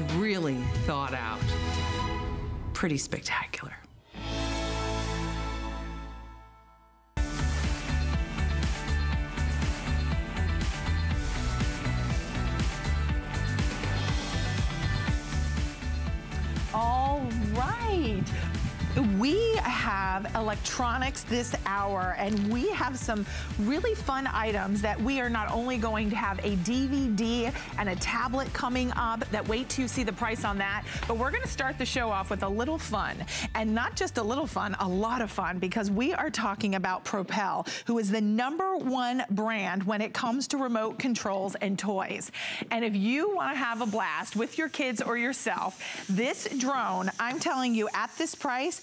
really thought out. Pretty spectacular. All right. We have electronics this hour and we have some really fun items that we are not only going to have a DVD and a tablet coming up that wait you see the price on that, but we're gonna start the show off with a little fun. And not just a little fun, a lot of fun because we are talking about Propel, who is the number one brand when it comes to remote controls and toys. And if you wanna have a blast with your kids or yourself, this drone, I'm telling you at this price,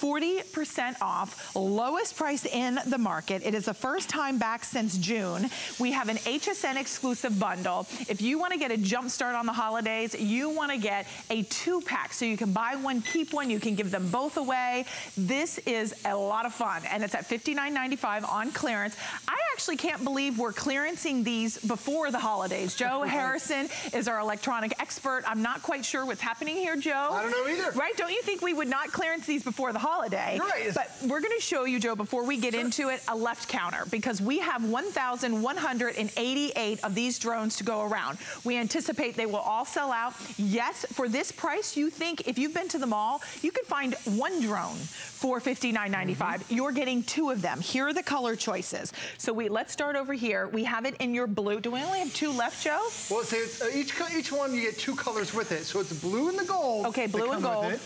40% off, lowest price in the market. It is the first time back since June. We have an HSN exclusive bundle. If you wanna get a jump start on the holidays, you wanna get a two pack so you can buy one, keep one, you can give them both away. This is a lot of fun and it's at $59.95 on clearance. I actually can't believe we're clearancing these before the holidays. Joe Harrison is our electronic expert. I'm not quite sure what's happening here, Joe. I don't know either. Right? Don't you think we would not clearance these before the holiday? Right. But we're gonna show you, Joe, before we get Sure. into it, a left counter because we have 1,188 of these drones to go around. We anticipate they will all sell out. Yes, for this price, you think if you've been to the mall, you could find one drone for $59.95. Mm-hmm. You're getting two of them. Here are the color choices. So we let's start over here. We have it in your blue. Do we only have two left, Joe? Well, see, it's, uh, each each one you get two colors with it. So it's blue and the gold. Okay, blue and gold.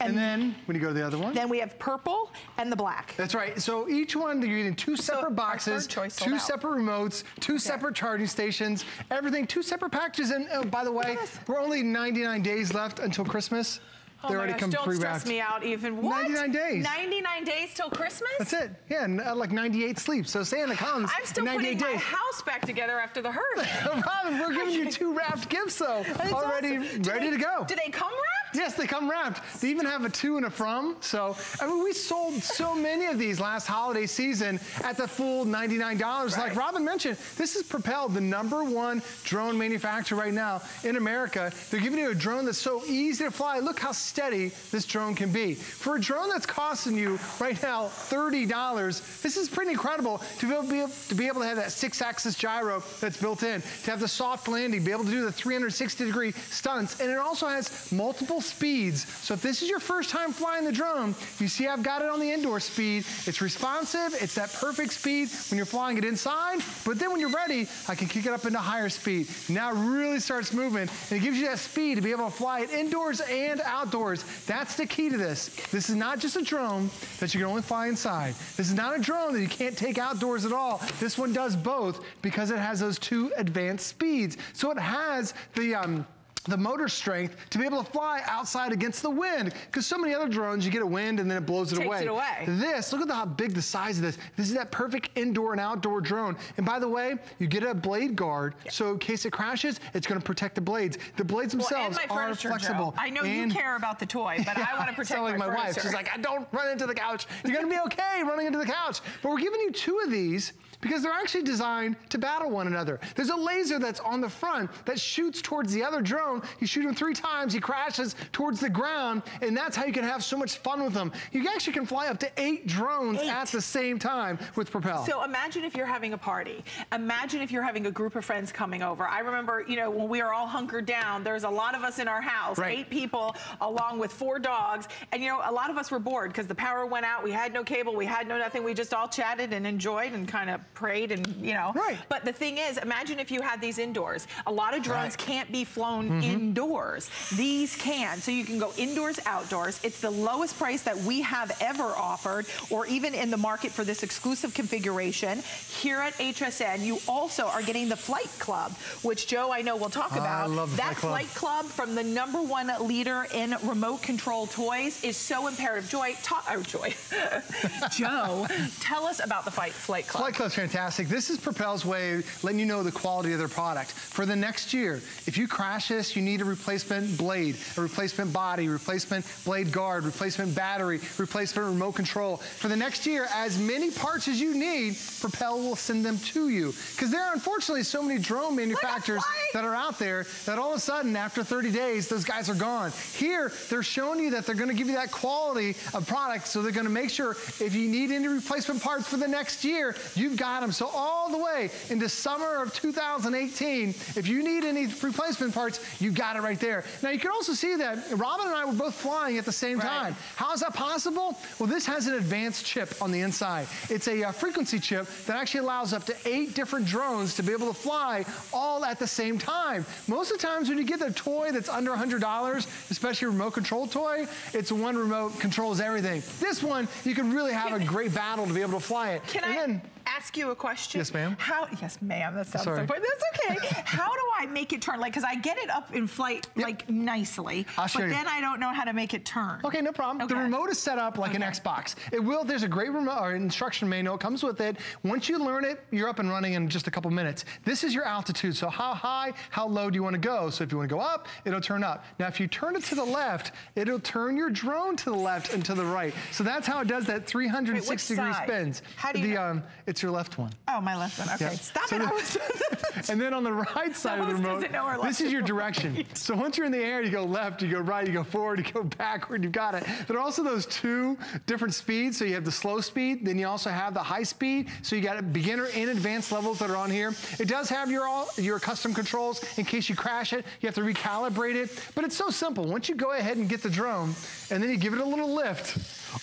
And, And- then when you go to the other one. Then we have purple and the black. That's right. So each one, you're getting two separate our boxes, third choice sold two out. separate remotes, two separate charging stations, everything, two separate packages. And oh, by the way, this. we're only 99 days left until Christmas. Oh they my already gosh, come don't stress me out even. What? 99 days. 99 days till Christmas? That's it. Yeah, uh, like 98 sleeps. So Santa comes I'm still 98 putting my house back together after the hurricane. No problem. We're giving you two wrapped gifts, though, already awesome. Ready they- to go. Do they come wrapped? Yes, they come wrapped. They even have a to and a from. So, I mean, we sold so many of these last holiday season at the full $99. Like Robin mentioned, this is Propelled, the number one drone manufacturer right now in America. They're giving you a drone that's so easy to fly. Look how steady this drone can be. For a drone that's costing you right now $30, this is pretty incredible to be able to, be able, to, be able to have that six-axis gyro that's built in, to have the soft landing, be able to do the 360 degree stunts, and it also has multiple speeds. So if this is your first time flying the drone, you see I've got it on the indoor speed. It's responsive, it's that perfect speed when you're flying it inside, but then when you're ready, I can kick it up into higher speed. Now it really starts moving, and it gives you that speed to be able to fly it indoors and outdoors. That's the key to this. This is not just a drone that you can only fly inside. This is not a drone that you can't take outdoors at all. This one does both because it has those two advanced speeds. So it has the, um, the motor strength to be able to fly outside against the wind. Because so many other drones, you get a wind and then it blows it Takes away. it away. This, look at the- how big the size of this. This is that perfect indoor and outdoor drone. And by the way, you get a blade guard, so in case it crashes, it's gonna protect the blades. The blades themselves my are flexible. Joe. I know you care about the toy, but I want to protect Sound like my, my, wife. She's like, I don't run into the couch. You're gonna be okay running into the couch. But we're giving you two of these because they're actually designed to battle one another. There's a laser that's on the front that shoots towards the other drone. You shoot him three times, he crashes towards the ground, and that's how you can have so much fun with them. You actually can fly up to eight drones Eight. at the same time with Propel. So imagine if you're having a party. Imagine if you're having a group of friends coming over. I remember, you know, when we were all hunkered down, there's a lot of us in our house, Right. eight people, along with four dogs. And, you know, a lot of us were bored because the power went out. We had no cable. We had no nothing. We just all chatted and enjoyed and kind of prayed and, you know. Right. But the thing is, imagine if you had these indoors. A lot of drones Right. Can't be flown mm-hmm. indoors. These can. So you can go indoors, outdoors. It's the lowest price that we have ever offered or even in the market for this exclusive configuration. Here at HSN, you also are getting the Flight Club, which Joe, I know we'll talk about. I love that Flight Club. Club from the number one leader in remote control toys is so imperative. Joy, talk, oh, Joy. Joe, tell us about the Flight, Flight Club. Flight Club's fantastic. This is Propel's way of letting you know the quality of their product. For the next year, if you crash this, you need a replacement blade, a replacement body, replacement blade guard, replacement battery, replacement remote control. For the next year, as many parts as you need, Propel will send them to you. Because there are unfortunately so many drone manufacturers that are out there that all of a sudden, after 30 days, those guys are gone. Here, they're showing you that they're gonna give you that quality of product, so they're gonna make sure if you need any replacement parts for the next year, you've got them. So all the way into summer of 2018, if you need any replacement parts, you got it right there. Now you can also see that Robin and I were both flying at the same Right. time. How is that possible? Well, this has an advanced chip on the inside. It's a uh, frequency chip that actually allows up to eight different drones to be able to fly all at the same time. Most of the times when you get a toy that's under $100, especially a remote control toy, it's one remote controls everything. This one, you can really have a great battle to be able to fly it. Can and I then, ask you a question? Yes, ma'am. How? Yes, ma'am. That sounds Sorry. so funny. That's okay. how do I make it turn? Like, because I get it up in flight like nicely, I'll show but you. then I don't know how to make it turn. Okay, no problem. The remote is set up like an Xbox. It will, there's a great remote or instruction manual, it comes with it. Once you learn it, you're up and running in just a couple minutes. This is your altitude, so how high, how low do you wanna go? So if you wanna go up, it'll turn up. Now if you turn it to the left, it'll turn your drone to the left and to the right. So that's how it does that 360 degree side? spins. How do you the, um, it's your left one. Oh, my left one. Okay, Yeah. stop So it. the- I was And then on the right side of the remote, this is your direction. right. So once you're in the air, you go left, you go right, you go forward, you go backward, you've got it. There are also those two different speeds. So you have the slow speed, then you also have the high speed. So you got a beginner and advanced levels that are on here. It does have your all your custom controls in case you crash it. You have to recalibrate it, but it's so simple. Once you go ahead and get the drone, and then you give it a little lift,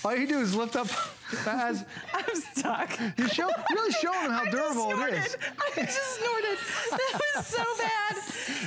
all you do is lift up as I'm stuck. you show really showing them how I durable it is. I just snorted. That was so bad.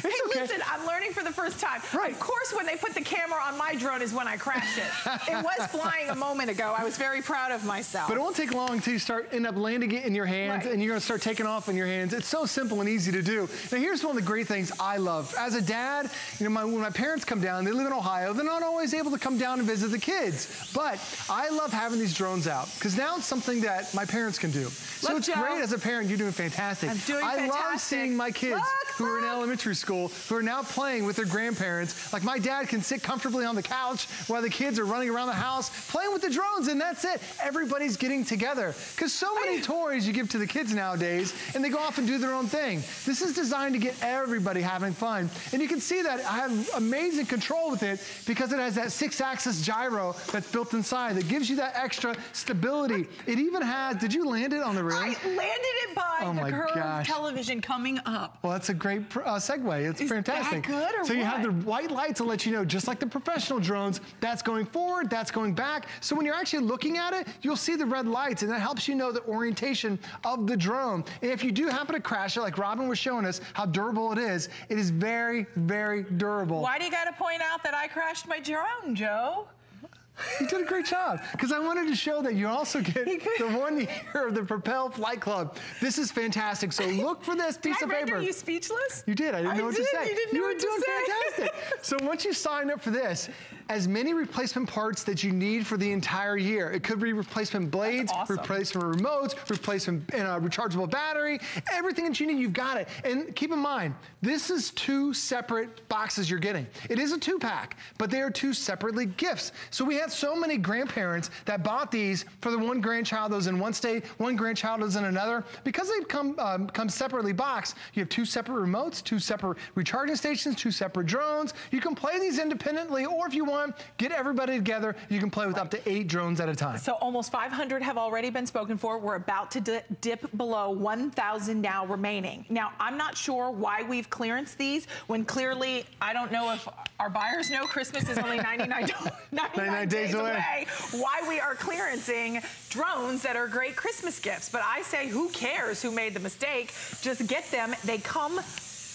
hey, okay. listen, I'm learning for the first time. Right. Of course, when they put the camera on my drone is when I crash it. it was flying a moment ago. I was very proud of myself. But it won't take long until you start end up landing it in your hands Right. and you're gonna start taking off in your hands. It's so simple and easy to do. Now here's one of the great things I love. As a dad, you know, my, when my parents come down, they live in Ohio, they're not always able to come down and visit the kids. But I love having these drones out because now it's something that my parents can do. So Look, it's Joe. great as a parent, you're doing fantastic. I'm doing I love seeing my kids Look, who are in elementary school who are now playing with their grandparents. Like my dad can sit comfortably on the couch while the kids are running around the house playing with the drones, and that's it. Everybody's getting together. Because so many toys you give to the kids nowadays, and they go off and do their own thing. This is designed to get everybody having fun. And you can see that I have amazing control with it because it has that six axis gyro that's built inside that gives you that extra stability. It even has, did you land it on the ring? I landed it by Oh the my curved gosh. television coming up. Well, that's a great uh, segue. It's Is that fantastic. good or so you have the white lights to let you know, just like the professional drones, that's going forward, that's going back. So when you're actually looking at it, you'll see the red lights, and that helps you know the orientation of the drone. And if you do happen to crash it, like Robin was showing us, how durable it is, it is very, very durable. Why do you got to point out that I crashed my drone, Joe? You did a great job. Because I wanted to show that you also get the one year of the Propel Flight Club. This is fantastic. So look for this piece of paper. you speechless? You did. I didn't I know what did. to say. You didn't know were what to doing say. fantastic. so once you sign up for this, as many replacement parts that you need for the entire year. It could be replacement blades, awesome. replacement remotes, replacement and a rechargeable battery, everything that you need, you've got it. And keep in mind, this is two separate boxes you're getting. It is a two pack, but they are two separately gifts. So we had so many grandparents that bought these for the one grandchild that was in one state, one grandchild was in another. Because they come, um, come separately boxed, you have two separate remotes, two separate recharging stations, two separate drones. You can play these independently, or if you want, get everybody together, you can play with up to eight drones at a time. So almost 500 have already been spoken for. We're about to di- dip below 1,000 now remaining. Now, I'm not sure why we've clearanced these when clearly, I don't know if our buyers know Christmas is only 99, do- 99 days, days away. away. Why we are clearancing drones that are great Christmas gifts. But I say, who cares who made the mistake? Just get them. They come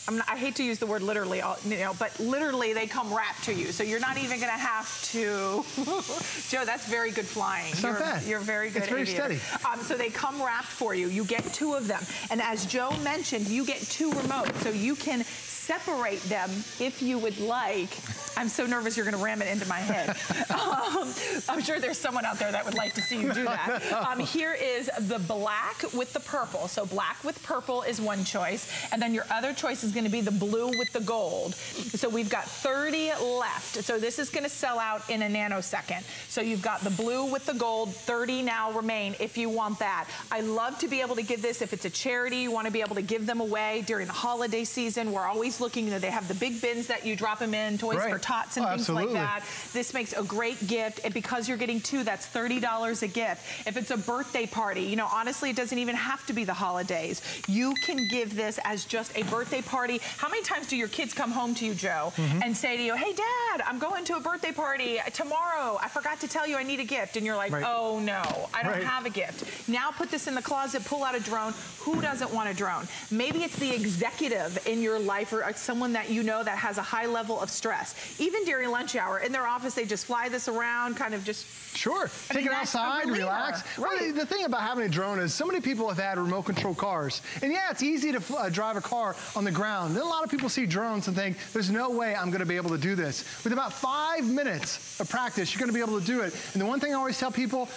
I'm not, I hate to use the word literally, you know, but literally they come wrapped to you. So you're not even going to have to. Joe, that's very good flying. It's you're, not bad. You're very good. It's very aviator. steady. Um, so they come wrapped for you. You get two of them, and as Joe mentioned, you get two remotes, so you can separate them if you would like. I'm so nervous you're gonna ram it into my head. um, I'm sure there's someone out there that would like to see you do that. Um, here is the black with the purple. So black with purple is one choice. And then your other choice is gonna be the blue with the gold. So we've got 30 left. So this is gonna sell out in a nanosecond. So you've got the blue with the gold, 30 now remain if you want that. I love to be able to give this if it's a charity, you wanna be able to give them away during the holiday season. We're always looking, you know, they have the big bins that you drop them in, Toys Right. for Tots and Oh, things absolutely. like that. This makes a great gift. And because you're getting two, that's $30 a gift. If it's a birthday party, you know, honestly, it doesn't even have to be the holidays. You can give this as just a birthday party. How many times do your kids come home to you, Joe, Mm-hmm. and say to you, hey, Dad, I'm going to a birthday party tomorrow. I forgot to tell you I need a gift. And you're like, Right. oh, no, I don't Right. have a gift. Now put this in the closet, pull out a drone. Who doesn't want a drone? Maybe it's the executive in your life or someone that you know that has a high level of stress. Even during lunch hour, in their office, they just fly this around, kind of just Sure. I Take mean, it outside, relax. Well, Right. the, the thing about having a drone is so many people have had remote control cars. And yeah, it's easy to uh, drive a car on the ground. Then a lot of people see drones and think, there's no way I'm going to be able to do this. With about five minutes of practice, you're going to be able to do it. And the one thing I always tell people,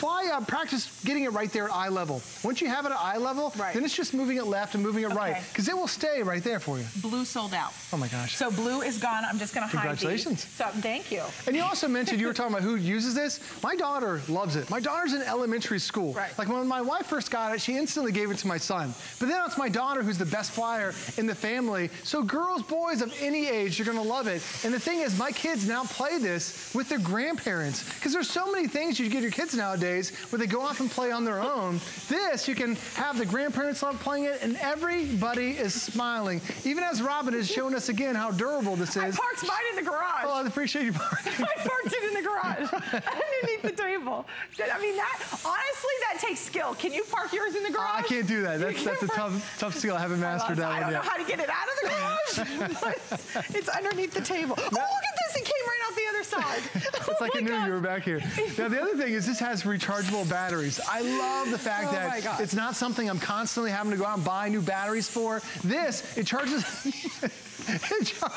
fly, uh, practice getting it right there at eye level. Once you have it at eye level, Right. then it's just moving it left and moving it right. Because it will stay right there for you. blue sold out. Oh my gosh. So blue is gone. I'm just going to hide these. Congratulations. So thank you. And you also mentioned you were talking about who uses this. My daughter loves it. My daughter's in elementary school. Right. Like when my wife first got it, she instantly gave it to my son. But then it's my daughter who's the best flyer in the family. So girls, boys of any age, you're gonna love it. And the thing is, my kids now play this with their grandparents because there's so many things you give your kids nowadays where they go off and play on their own. This, you can have the grandparents love playing it, and everybody is smiling. Even as Robin is showing us again how durable this is. I parked mine in the garage. Oh, I appreciate you parking. I parked it in the garage underneath the table. I mean, that honestly, that takes skill. Can you park yours in the oh, garage? I can't do that. That's, that's a tough, tough skill. I haven't mastered I that don't one know how to get it out of the garage. it's, underneath the table. Oh, look at this. It came right out the other side. Oh It's like I knew God. you were back here. Now, the other thing is this has rechargeable batteries. I love the fact Oh that it's not something I'm constantly having to go out and buy new batteries for. This, it charges. it char-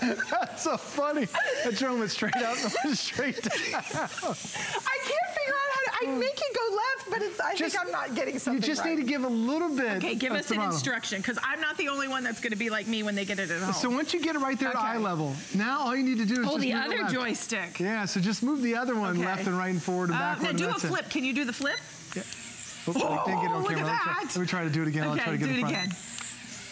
That's so funny. That drone went straight up and went straight down. I can't figure out how to. I make it go left, but it's. I Just- think I'm not getting something You just right. need to give a little bit. Okay, give of us an instruction because I'm not the only one that's going to be like me when they get it at home. So once you get it right there Okay. at eye level, now all you need to do is oh, just the move it other left. joystick. Yeah, so just move the other one Okay. left and right and forward and Uh, backward. now do a that's it. flip. Can you do the flip? Oops, I didn't get it on Oh, look at camera. Let me try- that. Let me try to do it again. I'll try Okay, to get do it it front. again.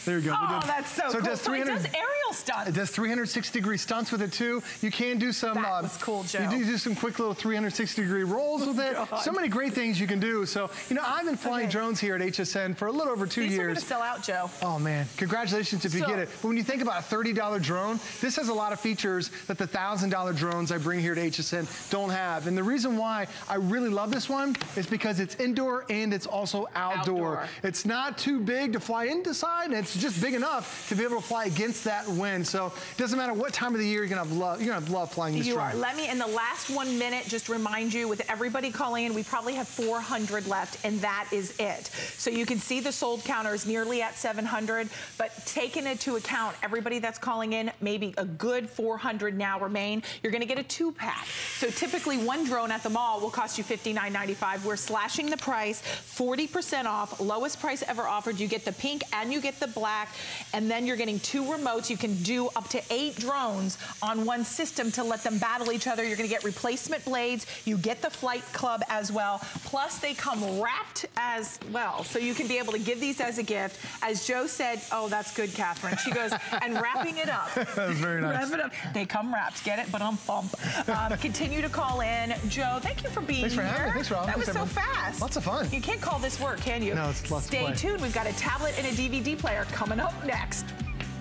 There you go. Oh, that's so, so cool. it does so it does aerial stunts. It does 360 degree stunts with it too. You can do some. That uh, was cool, Joe. You do do some quick little 360 degree rolls with it. God. So many great things you can do. So you know, I've been flying Okay. drones here at HSN for a little over two These are years. going to sell out, Joe. Oh man, congratulations if you So- get it. But when you think about a $30 drone, this has a lot of features that the $1,000 drones I bring here to HSN don't have. And the reason why I really love this one is because it's indoor and it's also outdoor. Outdoor. It's not too big to fly inside and it's just big enough to be able to fly against that wind. So it doesn't matter what time of the year, you're gonna have love, you're gonna have love flying this You drone. are. Let me, in the last one minute, just remind you, with everybody calling in, we probably have 400 left, and that is it. So you can see the sold counter is nearly at 700, but taking into account everybody that's calling in, maybe a good 400 now remain, you're gonna get a two-pack. So typically, one drone at the mall will cost you $59.95. We're slashing the price, 40% off, lowest price ever offered. You get the pink and you get the black, and then you're getting two remotes. You can do up to eight drones on one system to let them battle each other. You're gonna get replacement blades. You get the flight club as well. Plus they come wrapped as well. So you can be able to give these as a gift. As Joe said, oh, that's good, Catherine. She goes, and wrapping it up. That was very nice. Wrap it up. They come wrapped. Get it? But I'm bump. Um, continue to call in. Joe, thank you for being Thanks for here. having me. Thanks, Rob. That was Thanks, so fast. Lots of fun. You can't call this work, can you? No, it's lots Stay tuned. We've got a tablet and a DVD player coming up next.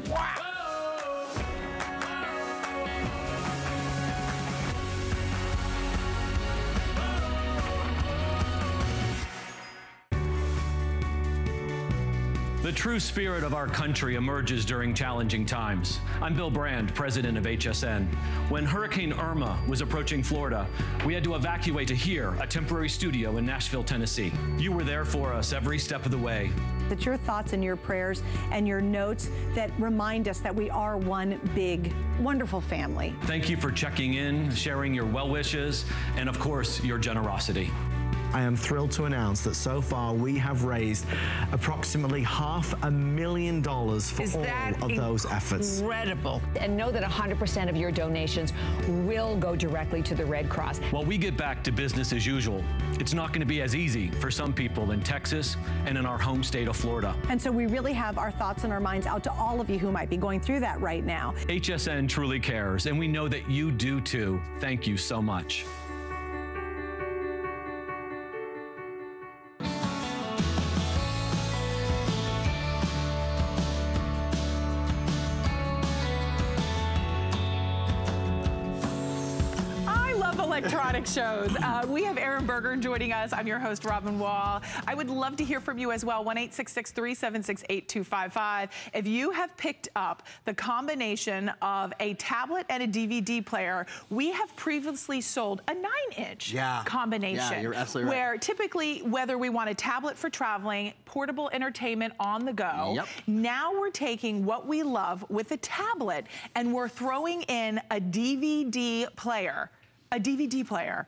Wow. The true spirit of our country emerges during challenging times. I'm Bill Brand, president of HSN. When Hurricane Irma was approaching Florida, we had to evacuate to here, a temporary studio in Nashville, Tennessee. You were there for us every step of the way. It's your thoughts and your prayers and your notes that remind us that we are one big, wonderful family. Thank you for checking in, sharing your well wishes, and of course, your generosity. I am thrilled to announce that so far we have raised approximately half a million dollars for Is all of those efforts. Incredible. And know that 100% of your donations will go directly to the Red Cross. While we get back to business as usual, it's not going to be as easy for some people in Texas and in our home state of Florida. And so we really have our thoughts and our minds out to all of you who might be going through that right now. HSN truly cares, and we know that you do too. Thank you so much. Shows. Uh, we have Aaron Berger joining us. I'm your host, Robin Wall. I would love to hear from you as well, 1-866-376-8255. If you have picked up the combination of a tablet and a DVD player, we have previously sold a nine-inch yeah. combination. Yeah, you're absolutely right. Where typically, whether we want a tablet for traveling, portable entertainment on the go, yep. now we're taking what we love with a tablet and we're throwing in a DVD player a DVD player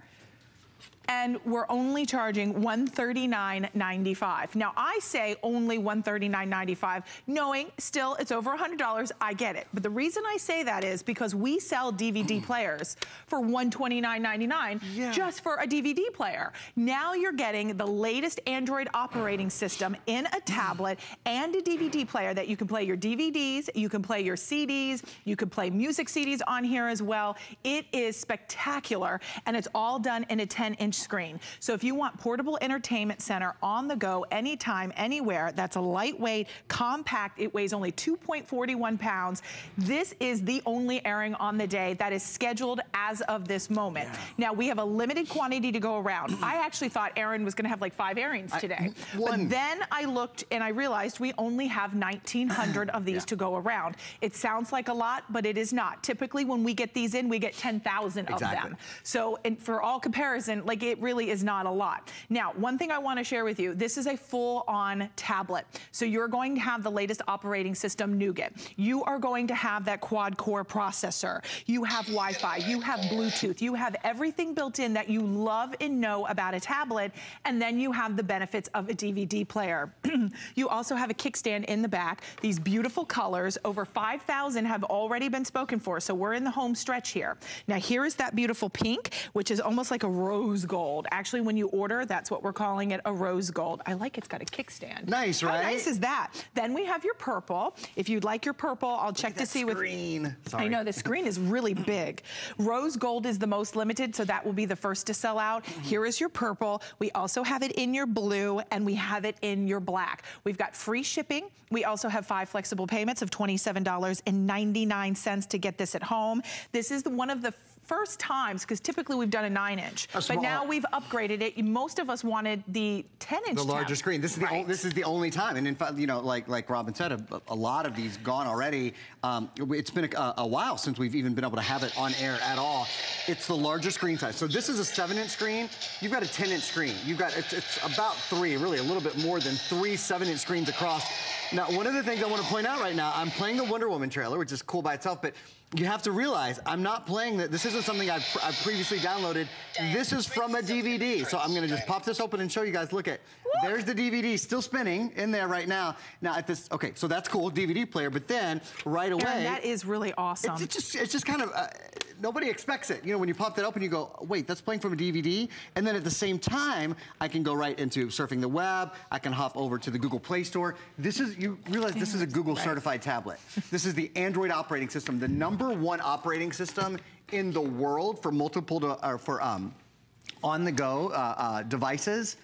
and we're only charging $139.95. Now, I say only $139.95, knowing still it's over $100. I get it. But the reason I say that is because we sell DVD mm. players for $129.99 yeah. just for a DVD player. Now you're getting the latest Android operating system in a tablet mm. and a DVD player that you can play your DVDs, you can play your CDs, you can play music CDs on here as well. It is spectacular, and it's all done in a 10-inch screen. So if you want portable entertainment center on the go, anytime, anywhere, that's a lightweight, compact, it weighs only 2.41 pounds. This is the only airing on the day that is scheduled as of this moment. Yeah. Now we have a limited quantity to go around. I actually thought Aaron was gonna have like five airings today. I, but then I looked and I realized we only have 1,900 of these yeah. to go around. It sounds like a lot, but it is not. Typically when we get these in, we get 10,000 exactly. of them. So for all comparison, like it really is not a lot. Now, one thing I wanna share with you, this is a full-on tablet. So you're going to have the latest operating system, Nougat. You are going to have that quad-core processor. You have Wi-Fi, you have Bluetooth, you have everything built in that you love and know about a tablet, and then you have the benefits of a DVD player. you also have a kickstand in the back. These beautiful colors, over 5,000 have already been spoken for, so we're in the home stretch here. Now here is that beautiful pink, which is almost like a rose gold. Actually, when you order, that's what we're calling it, a rose gold. I like it's got a kickstand. Nice, right? How nice is that? Then we have your purple. If you'd like your purple, I'll Look check to see screen. with... Sorry. I know, the screen is really big. Rose gold is the most limited, so that will be the first to sell out. Mm -hmm. Here is your purple. We also have it in your blue, and we have it in your black. We've got free shipping. We also have five flexible payments of $27.99 to get this at home. This is the, one of the first times, because typically we've done a nine inch, but now we've upgraded it. Most of us wanted the 10 inch The larger screen. This is, right. the, this is the only time. And in fact, you know, like, like Robin said, a, a lot of these gone already. Um, it's been a, a, while since we've even been able to have it on air at all. It's the larger screen size. So this is a seven inch screen. You've got a 10 inch screen. You've got, it's, it's about three, really a little bit more than three seven inch screens across. Now, one of the things I want to point out right now, I'm playing the Wonder Woman trailer, which is cool by itself, but you have to realize I'm not playing that. This isn't something I've, I've, previously downloaded. This is from a DVD. So I'm gonna just pop this open and show you guys. Look at, there's the DVD still spinning in there right now. Now at this, okay, so that's cool, DVD player, but then right away. Aaron, that is really awesome. It's, it's just, it's just kind of, uh, nobody expects it. You know, when you pop that open, you go, wait, that's playing from a DVD? And then at the same time, I can go right into surfing the web. I can hop over to the Google Play Store. This is, you realize this is a Google certified tablet. this is the Android operating system, the number one operating system in the world for multiple, uh, for um, on-the-go uh, uh, devices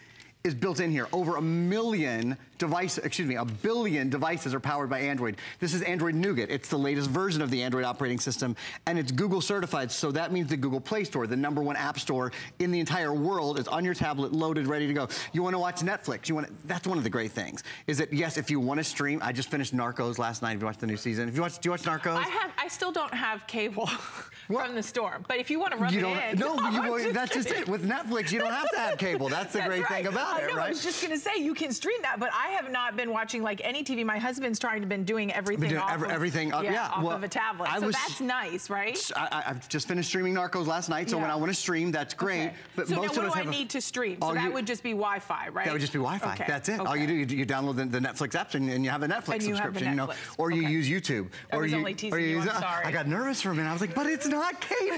is built in here. Over a million devices, excuse me, a billion devices are powered by Android. This is Android Nougat. It's the latest version of the Android operating system, and it's Google certified, so that means the Google Play Store, the number one app store in the entire world, is on your tablet, loaded, ready to go. You wanna watch Netflix, you wanna, that's one of the great things, is that yes, if you wanna stream, I just finished Narcos last night, if you watched the new season. If you watch, do you watch Narcos? I have. I still don't have cable from the store. But if you want to rub you it don't, in, no, you, I'm just that's just it. With Netflix, you don't have to have cable. That's the That's great right. thing about It, know, right? I was just gonna say you can stream that, but I have not been watching like any TV. My husband's trying to been doing everything doing off every- of, everything up- yeah, off well, of a tablet. I so was- that's nice, right? I, I've just finished streaming Narcos last night, so when I want to stream, that's great. Okay. But so most now of what us do I have need to stream? So that you- would just be Wi-Fi, right? That would just be Wi-Fi. Okay. That's it. All you do, you, you download the, the Netflix app and, and you have a Netflix And you have the subscription, know, or you Okay. use YouTube, I or you, or you, use. I got nervous for a minute. I was like, but it's not cable.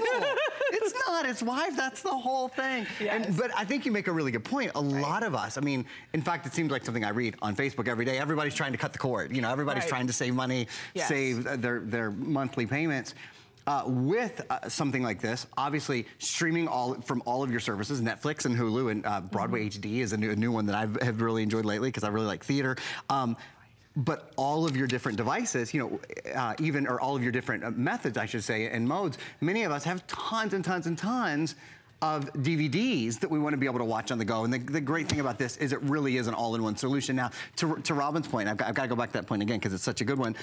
it's not. It's Wi-Fi. That's the whole thing. Yes. And, but I think you make a really good point. A lot of us. I mean, in fact, it seems like something I read on Facebook every day. Everybody's trying to cut the cord. You know, everybody's Right. trying to save money, Yes. save uh, their their monthly payments. Uh, with uh, something like this, obviously streaming all from all of your services, Netflix and Hulu and uh, Broadway Mm-hmm. HD is a new, a new one that I've really enjoyed lately because I really like theater. Um, but all of your different devices, you know, uh, even or all of your different uh, methods, I should say, and modes. Many of us have tons and tons and tons of DVDs that we want to be able to watch on the go. And the, the great thing about this is it really is an all-in-one solution. Now, to, to Robin's point, I've got, I've got to go back to that point again because it's such a good one.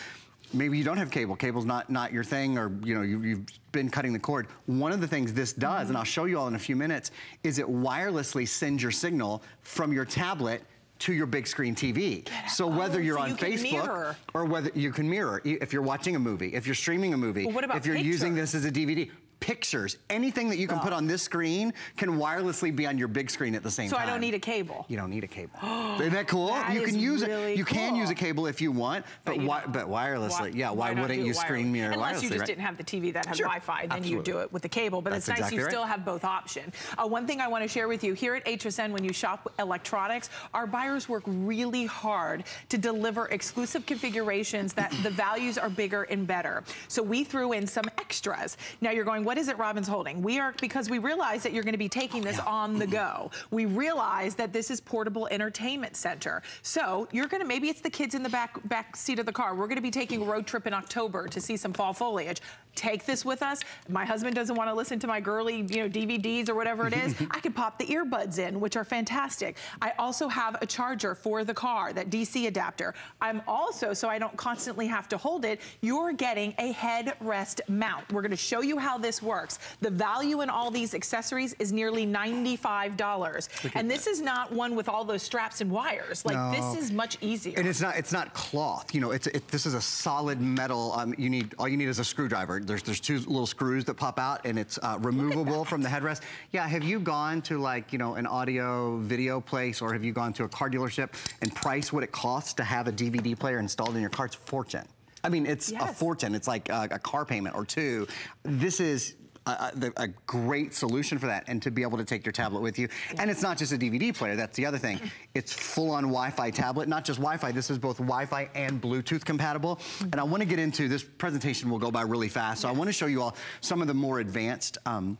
Maybe you don't have cable. Cable's not not your thing, or you know you, you've been cutting the cord. One of the things this does, and I'll show you all in a few minutes, is it wirelessly sends your signal from your tablet to your big screen TV. So oh, whether Oh, you're so on you Facebook or whether you can mirror, if you're watching a movie, if you're streaming a movie, Well, what about if you're using this as a DVD, pictures, anything that you can put on this screen can wirelessly be on your big screen at the same So time. So I don't need a cable. You don't need a cable. Isn't that cool? That you can use really it. You can use a cable if you want, but But wi- but wirelessly, yeah. Why, not wouldn't you screen mirror Unless wirelessly? you just right? didn't have the TV that had Sure. Wi-Fi, then you do it with the cable. But That's it's nice exactly you right. still have both options. Uh, one thing I want to share with you here at HSN, when you shop electronics, our buyers work really hard to deliver exclusive configurations that the values are bigger and better. So we threw in some extras. Now you're going, what is it Robin's holding? We are because we realize that you're going to be taking this on the mm-hmm. go. We realize that this is portable entertainment center. So you're going to maybe it's the kids in the back back seat of the car. We're going to be taking a road trip in October to see some fall foliage. Take this with us. My husband doesn't want to listen to my girly, you know, DVDs or whatever it is. I could pop the earbuds in, which are fantastic. I also have a charger for the car, that DC adapter. I'm also, so I don't constantly have to hold it, you're getting a headrest mount. We're going to show you how this works. The value in all these accessories is nearly $95. And this is not one with all those straps and wires. Like No. this is much easier. And it's not it's not cloth. You know, it's it, this is a solid metal. Um, you need all you need is a screwdriver. There's there's two little screws that pop out, and it's uh, removable from the headrest. Yeah. Have you gone to like you know an audio video place, or have you gone to a car dealership and priced what it costs to have a DVD player installed in your car? It's a fortune. I mean, it's a fortune. It's like a, a car payment or two. This is. A, a, the- a great solution for that and to be able to take your tablet with you. And it's not just a DVD player, that's the other thing. It's full-on Wi-Fi tablet, not just Wi-Fi, this is both Wi-Fi and Bluetooth compatible. And I wanna get into, this presentation will go by really fast, so I wanna show you all some of the more advanced um,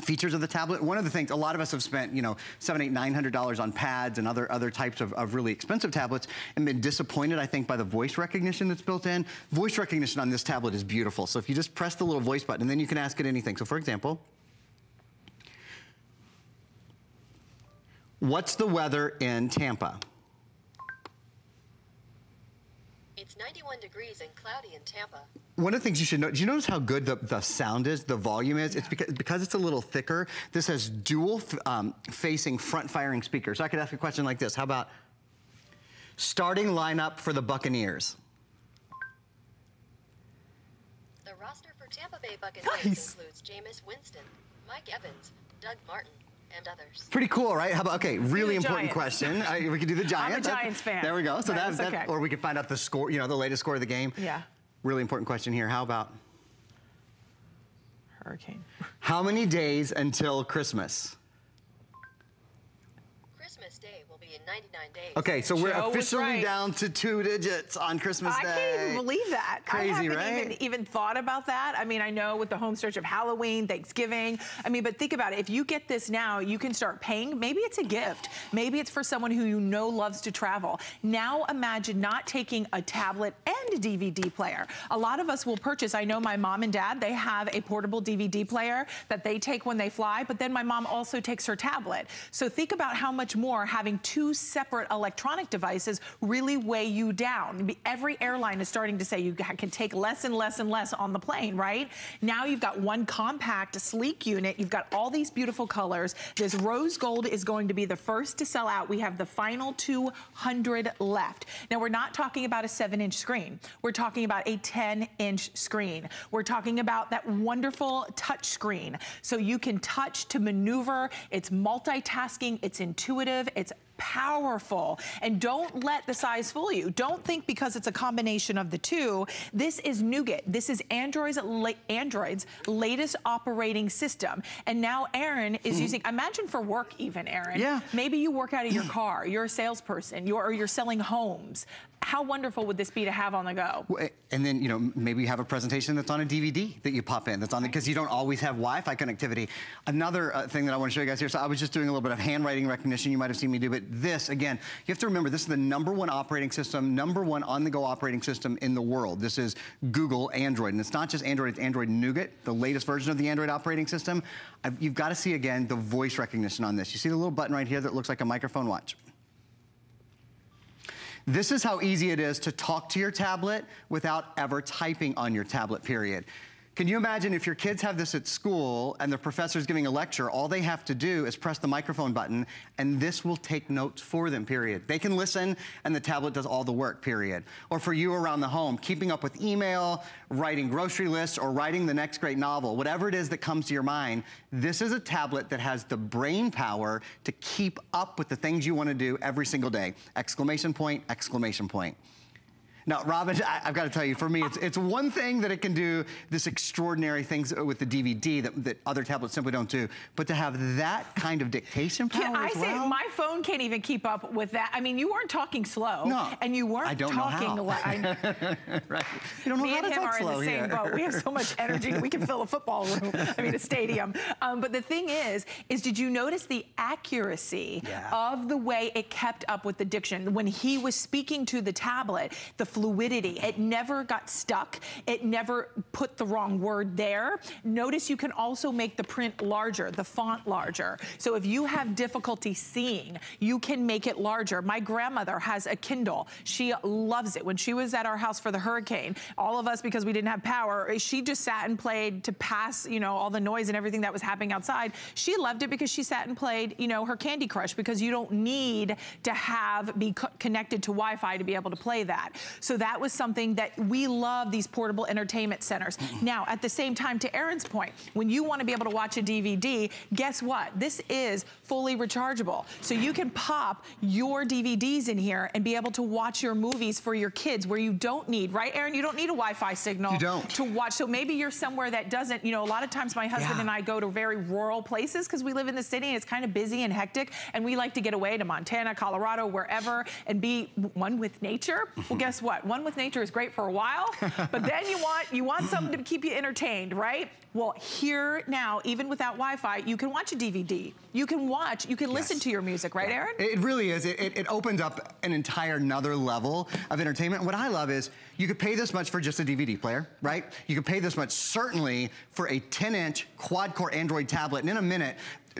features of the tablet. One of the things, a lot of us have spent, you know, seven, eight, nine hundred dollars on iPads and other other types of, of really expensive tablets and been disappointed, I think, by the voice recognition that's built in. Voice recognition on this tablet is beautiful. So if you just press the little voice button then you can ask it anything. So for example, what's the weather in Tampa? It's 91 degrees and cloudy in Tampa. One of the things you should know, do you notice how good the, the sound is, the volume is? It's because, because it's a little thicker. This has dual f- um, facing front firing speakers. So I could ask a question like this. How about starting lineup for the Buccaneers? The roster for Tampa Bay Buccaneers Nice. includes Jameis Winston, Mike Evans, Doug Martin, and others. Pretty cool, right? How about, okay, really important Giants. question. I, we could do the Giants. That- Giants fan. There we go. So that's, that's that, okay. or we could find out the score, you know, the latest score of the game. Yeah. Really important question here. How about, Hurricane. how many days until Christmas? Christmas Day will be in 99 days. Okay, so we're Joe officially right. down to two digits on Christmas I Day. I can't even believe that. Crazy, I haven't right? even, even thought about that. I mean, I know with the home stretch of Halloween, Thanksgiving. I mean, but think about it. If you get this now, you can start paying. Maybe it's a gift. Maybe it's for someone who you know loves to travel. Now imagine not taking a tablet and a DVD player. A lot of us will purchase. I know my mom and dad, they have a portable DVD player that they take when they fly, but then my mom also takes her tablet. So think about how much more having two separate electronic devices really weigh you down. Every airline is starting to say you can take less and less and less on the plane, right? Now you've got one compact, sleek unit. You've got all these beautiful colors. This rose gold is going to be the first to sell out. We have the final 200 left. Now we're not talking about a seven inch screen. We're talking about a 10 inch screen. We're talking about that wonderful touch screen. So you can touch to maneuver. It's multitasking. It's intuitive. It's powerful. And don't let the size fool you. Don't think because it's a combination of the two. This is Nougat. This is Android's, la Android's latest operating system. And now Aaron is hmm. using, imagine for work even, Aaron. Yeah. Maybe you work out of your car. You're a salesperson. You're, or you're selling homes. How wonderful would this be to have on the go? And then, you know, maybe you have a presentation that's on a DVD that you pop in, that's on, because you don't always have Wi-Fi connectivity. Another uh, thing that I want to show you guys here, so I was just doing a little bit of handwriting recognition, you might have seen me do, but this, again, you have to remember, this is the number one operating system, number one on-the-go operating system in the world. This is Google Android, and it's not just Android, it's Android Nougat, the latest version of the Android operating system. I've, you've got to see, again, the voice recognition on this. You see the little button right here that looks like a microphone? Watch. This is how easy it is to talk to your tablet without ever typing on your tablet, period. Can you imagine if your kids have this at school and the professor's giving a lecture, all they have to do is press the microphone button and this will take notes for them, period. They can listen and the tablet does all the work, period. Or for you around the home, keeping up with email, writing grocery lists, or writing the next great novel, whatever it is that comes to your mind, this is a tablet that has the brain power to keep up with the things you want to do every single day. Exclamation point, exclamation point. Now, Robin, I, have got to tell you, for me, it's, it's one thing that it can do this extraordinary things with the DVD that, that other tablets simply don't do, but to have that kind of dictation power Can I as say well? my phone can't even keep up with that? I mean, you weren't talking slow. No, And you weren't I don't know talking how. li- I right. You don't know Me how and to him are in the same here. boat. We have so much energy, we can fill a football room. I mean, a stadium. Um, but the thing is, is did you notice the accuracy Yeah. of the way it kept up with the diction when he was speaking to the tablet? The fluidity. It never got stuck. It never put the wrong word there. Notice you can also make the print larger, the font larger. So if you have difficulty seeing, you can make it larger. My grandmother has a Kindle. She loves it. When she was at our house for the hurricane, all of us, because we didn't have power, she just sat and played to pass, you know, all the noise and everything that was happening outside. She loved it because she sat and played, you know, her Candy Crush because you don't need to have, be connected to Wi-Fi to be able to play that. So that was something that we love these portable entertainment centers. Mm-hmm. Now, at the same time, to Aaron's point, when you want to be able to watch a DVD, guess what? This is fully rechargeable. So you can pop your DVDs in here and be able to watch your movies for your kids where you don't need, right, Aaron? You don't need a Wi-Fi signal You don't. to watch. So maybe you're somewhere that doesn't, you know, a lot of times my husband Yeah. and I go to very rural places because we live in the city and it's kind of busy and hectic and we like to get away to Montana, Colorado, wherever and be one with nature. Well, guess what? One with nature is great for a while, but then you want you want something to keep you entertained, right? Well, here now, even without Wi-Fi, you can watch a DVD. You can watch, you can listen to your music, right, Aaron? It really is. It, it, it opens up an entire another level of entertainment. What I love is you could pay this much for just a DVD player, right? You could pay this much certainly for a 10-inch quad-core Android tablet. And in a minute,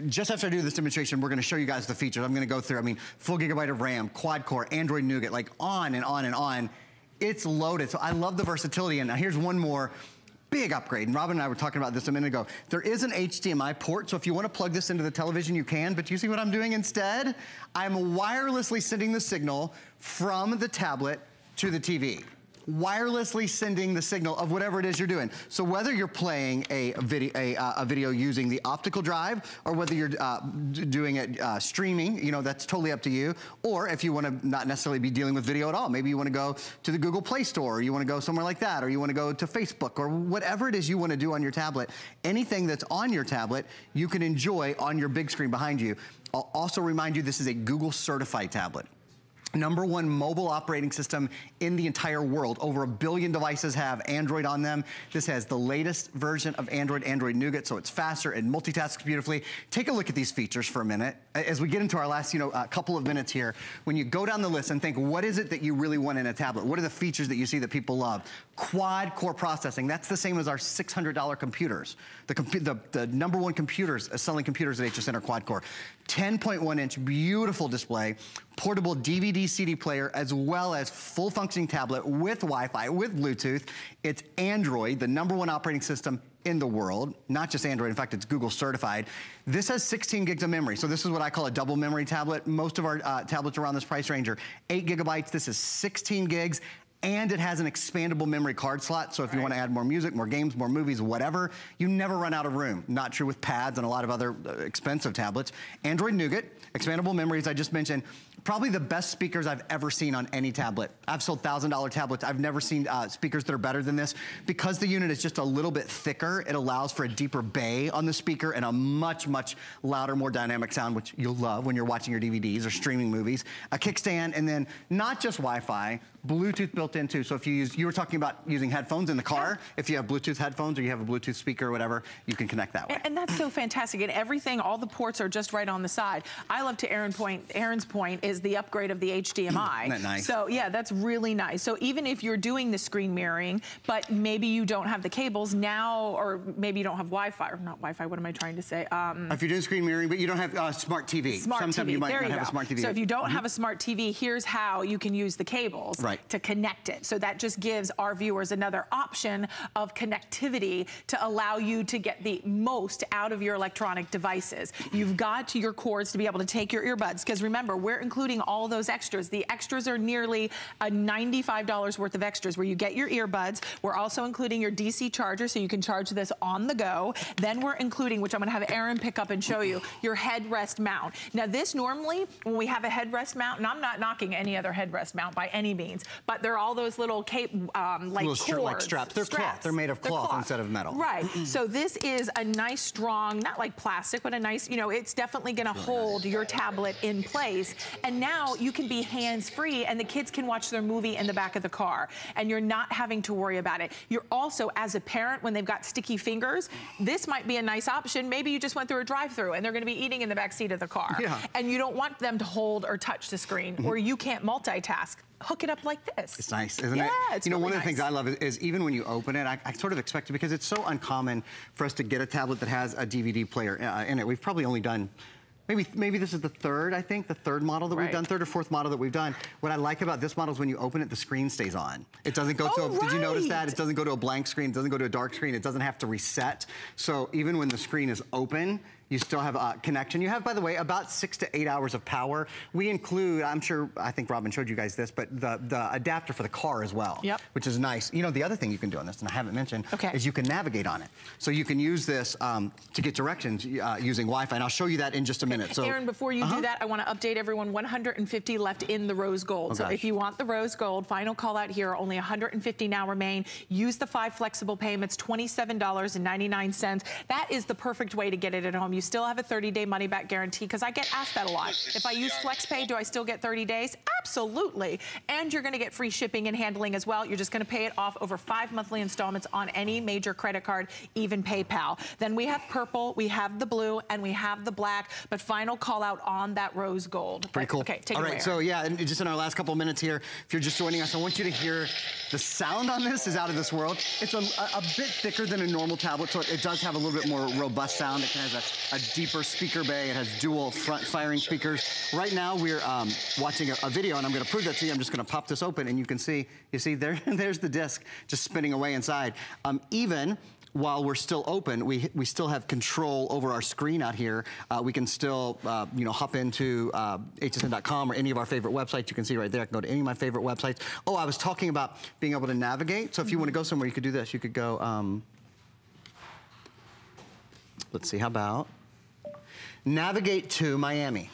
just after I do this demonstration, we're gonna show you guys the features. I'm gonna go through, I mean, full gigabyte of RAM, quad-core, Android Nougat, like on and on and on. It's loaded. So I love the versatility. And now here's one more big upgrade. And Robin and I were talking about this a minute ago. There is an HDMI port, so if you want to plug this into the television, you can. But do you see what I'm doing instead? I'm wirelessly sending the signal from the tablet to the TV. Wirelessly sending the signal of whatever it is you're doing. So whether you're playing a video, a, uh, a video using the optical drive, or whether you're uh, doing it uh, streaming, you know, that's totally up to you. Or if you want to not necessarily be dealing with video at all, maybe you want to go to the Google Play Store, or you want to go somewhere like that, or you want to go to Facebook, or whatever it is you want to do on your tablet. Anything that's on your tablet, you can enjoy on your big screen behind you. I'll also remind you this is a Google certified tablet number one mobile operating system in the entire world. Over a billion devices have Android on them. This has the latest version of Android, Android Nougat, so it's faster and multitasks beautifully. Take a look at these features for a minute. As we get into our last, you know, uh, couple of minutes here, when you go down the list and think, what is it that you really want in a tablet? What are the features that you see that people love? Quad core processing, that's the same as our $600 computers. The, the, the number one computers, uh, selling computers at HSN are quad core. 10.1 inch, beautiful display, portable DVD CD player, as well as full functioning tablet with Wi-Fi, with Bluetooth. It's Android, the number one operating system in the world, not just Android, in fact, it's Google certified. This has 16 gigs of memory, so this is what I call a double memory tablet. Most of our uh, tablets around this price range are eight gigabytes. This is 16 gigs, and it has an expandable memory card slot. So if right. you want to add more music, more games, more movies, whatever, you never run out of room. Not true with iPads and a lot of other uh, expensive tablets. Android Nougat, expandable memories I just mentioned, probably the best speakers I've ever seen on any tablet. I've sold $1,000 tablets. I've never seen uh, speakers that are better than this. Because the unit is just a little bit thicker, it allows for a deeper bay on the speaker and a much, much louder, more dynamic sound, which you'll love when you're watching your DVDs or streaming movies. A kickstand, and then not just Wi-Fi, Bluetooth built in too. So if you use, you were talking about using headphones in the car. If you have Bluetooth headphones or you have a Bluetooth speaker or whatever, you can connect that way. And, and that's so fantastic. And everything, all the ports are just right on the side. I love to Aaron point, Aaron's point is the upgrade of the HDMI. Isn't that nice? So yeah, that's really nice. So even if you're doing the screen mirroring, but maybe you don't have the cables now, or maybe you don't have Wi-Fi, or not Wi-Fi, what am I trying to say? Um, if you're doing screen mirroring, but you don't have uh, smart TV. Smart Sometimes TV. you might there not you have go. a smart TV. So if you don't mm -hmm. have a smart TV, here's how you can use the cables right. to connect it. So that just gives our viewers another option of connectivity to allow you to get the most out of your electronic devices. You've got your cords to be able to take your earbuds, because remember, we're including all those extras. The extras are nearly a $95 worth of extras where you get your earbuds. We're also including your DC charger, so you can charge this on the go. Then we're including, which I'm gonna have Aaron pick up and show you, your headrest mount. Now this normally, when we have a headrest mount, and I'm not knocking any other headrest mount by any means, but they're all those little cape, um, like little cords. like straps. They're straps. cloth. They're made of cloth, cloth, instead of metal. Right. so this is a nice, strong, not like plastic, but a nice, you know, it's definitely gonna hold your tablet in place. And now you can be hands-free and the kids can watch their movie in the back of the car. And you're not having to worry about it. You're also, as a parent, when they've got sticky fingers, this might be a nice option. Maybe you just went through a drive-through and they're gonna be eating in the back seat of the car. Yeah. And you don't want them to hold or touch the screen, or you can't multitask hook it up like this. It's nice, isn't yeah, it? It's you know, really one of the nice. things I love is, is, even when you open it, I, I, sort of expect it because it's so uncommon for us to get a tablet that has a DVD player uh, in it. We've probably only done Maybe, maybe this is the third, I think, the third model that right. we've done, third or fourth model that we've done. What I like about this model is when you open it, the screen stays on. It doesn't go oh, to, a, right. did you notice that? It doesn't go to a blank screen, it doesn't go to a dark screen, it doesn't have to reset. So even when the screen is open, you still have a connection. You have, by the way, about six to eight hours of power. We include, I'm sure, I think Robin showed you guys this, but the, the adapter for the car as well. Yep. Which is nice. You know, the other thing you can do on this, and I haven't mentioned, okay. is you can navigate on it. So you can use this um, to get directions uh, using Wi-Fi, and I'll show you that in just a minute. So, Aaron, before you uh -huh. do that, I want to update everyone, 150 left in the rose gold. Oh, so gosh. if you want the rose gold, final call out here, only 150 now remain. Use the five flexible payments, $27.99. That is the perfect way to get it at home. You still have a 30-day money back guarantee because I get asked that a lot. If I use FlexPay, do I still get 30 days? Absolutely. And you're going to get free shipping and handling as well. You're just going to pay it off over five monthly installments on any major credit card, even PayPal. Then we have purple, we have the blue, and we have the black. But final call out on that rose gold. Pretty cool. Okay, take All it right, away, so yeah, and just in our last couple minutes here, if you're just joining us, I want you to hear the sound on this is out of this world. It's a, a, a bit thicker than a normal tablet, so it, it, does have a little bit more robust sound. It has a, a deeper speaker bay. It has dual front firing speakers. Right now, we're um, watching a, a, video, and I'm going to prove that to you. I'm just going to pop this open, and you can see, you see, there, there's the disc just spinning away inside. Um, even while we're still open, we, we still have control over our screen out here. Uh, we can still, uh, you know, hop into uh, hsn.com or any of our favorite websites. You can see right there. I can go to any of my favorite websites. Oh, I was talking about being able to navigate. So if you want to go somewhere, you could do this. You could go, um, let's see, how about navigate to Miami.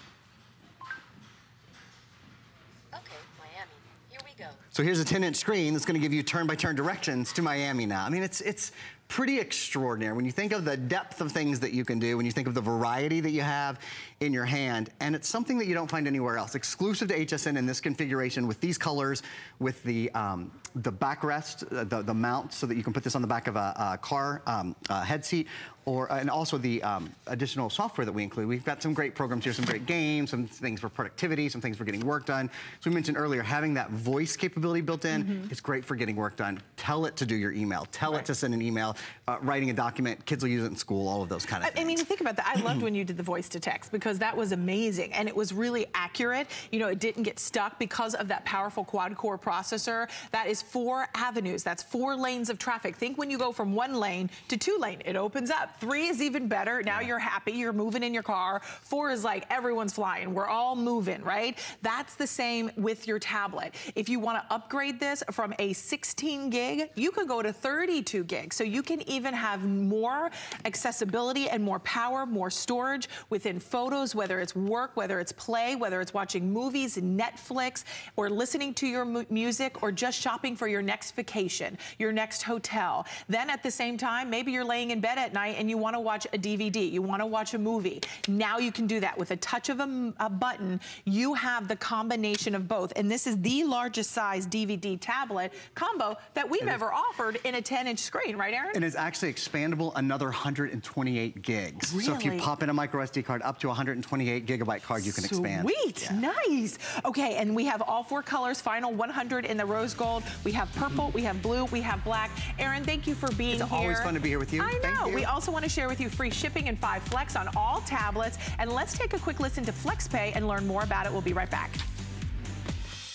Okay, Miami. Here we go. So here's a 10-inch screen that's gonna give you turn-by-turn -turn directions to Miami now. I mean, it's, it's pretty extraordinary when you think of the depth of things that you can do, when you think of the variety that you have in your hand, and it's something that you don't find anywhere else. Exclusive to HSN in this configuration with these colors, with the um, the backrest, uh, the, the mount, so that you can put this on the back of a, a car um, a head seat, or, and also the um, additional software that we include. We've got some great programs here, some great games, some things for productivity, some things for getting work done. So we mentioned earlier, having that voice capability built in mm -hmm. is great for getting work done. Tell it to do your email. Tell right. it to send an email, uh, writing a document. Kids will use it in school, all of those kind of I, things. I mean, think about that. I loved when you did the voice to text because that was amazing and it was really accurate. You know, it didn't get stuck because of that powerful quad-core processor. That is four avenues. That's four lanes of traffic. Think when you go from one lane to two lane, it opens up. Three is even better better. Now yeah. you're happy. You're moving in your car. Four is like everyone's flying. We're all moving, right? That's the same with your tablet. If you want to upgrade this from a 16 gig, you could go to 32 gig. So you can even have more accessibility and more power, more storage within photos, whether it's work, whether it's play, whether it's watching movies, Netflix, or listening to your mu music, or just shopping for your next vacation, your next hotel. Then at the same time, maybe you're laying in bed at night and you want to watch a DVD, you want to watch a movie, now you can do that. With a touch of a, a button, you have the combination of both. And this is the largest size DVD tablet combo that we've ever offered in a 10-inch screen, right, Aaron? And it's actually expandable another 128 gigs. Really? So if you pop in a micro SD card up to 128 gigabyte card, you can Sweet. expand. Sweet, yeah. nice. Okay, and we have all four colors, final 100 in the rose gold. We have purple, we have blue, we have black. Aaron, thank you for being it's here. It's always fun to be here with you. I know. We also want to share with you free shipping and five flex on all tablets. And let's take a quick listen to FlexPay and learn more about it. We'll be right back.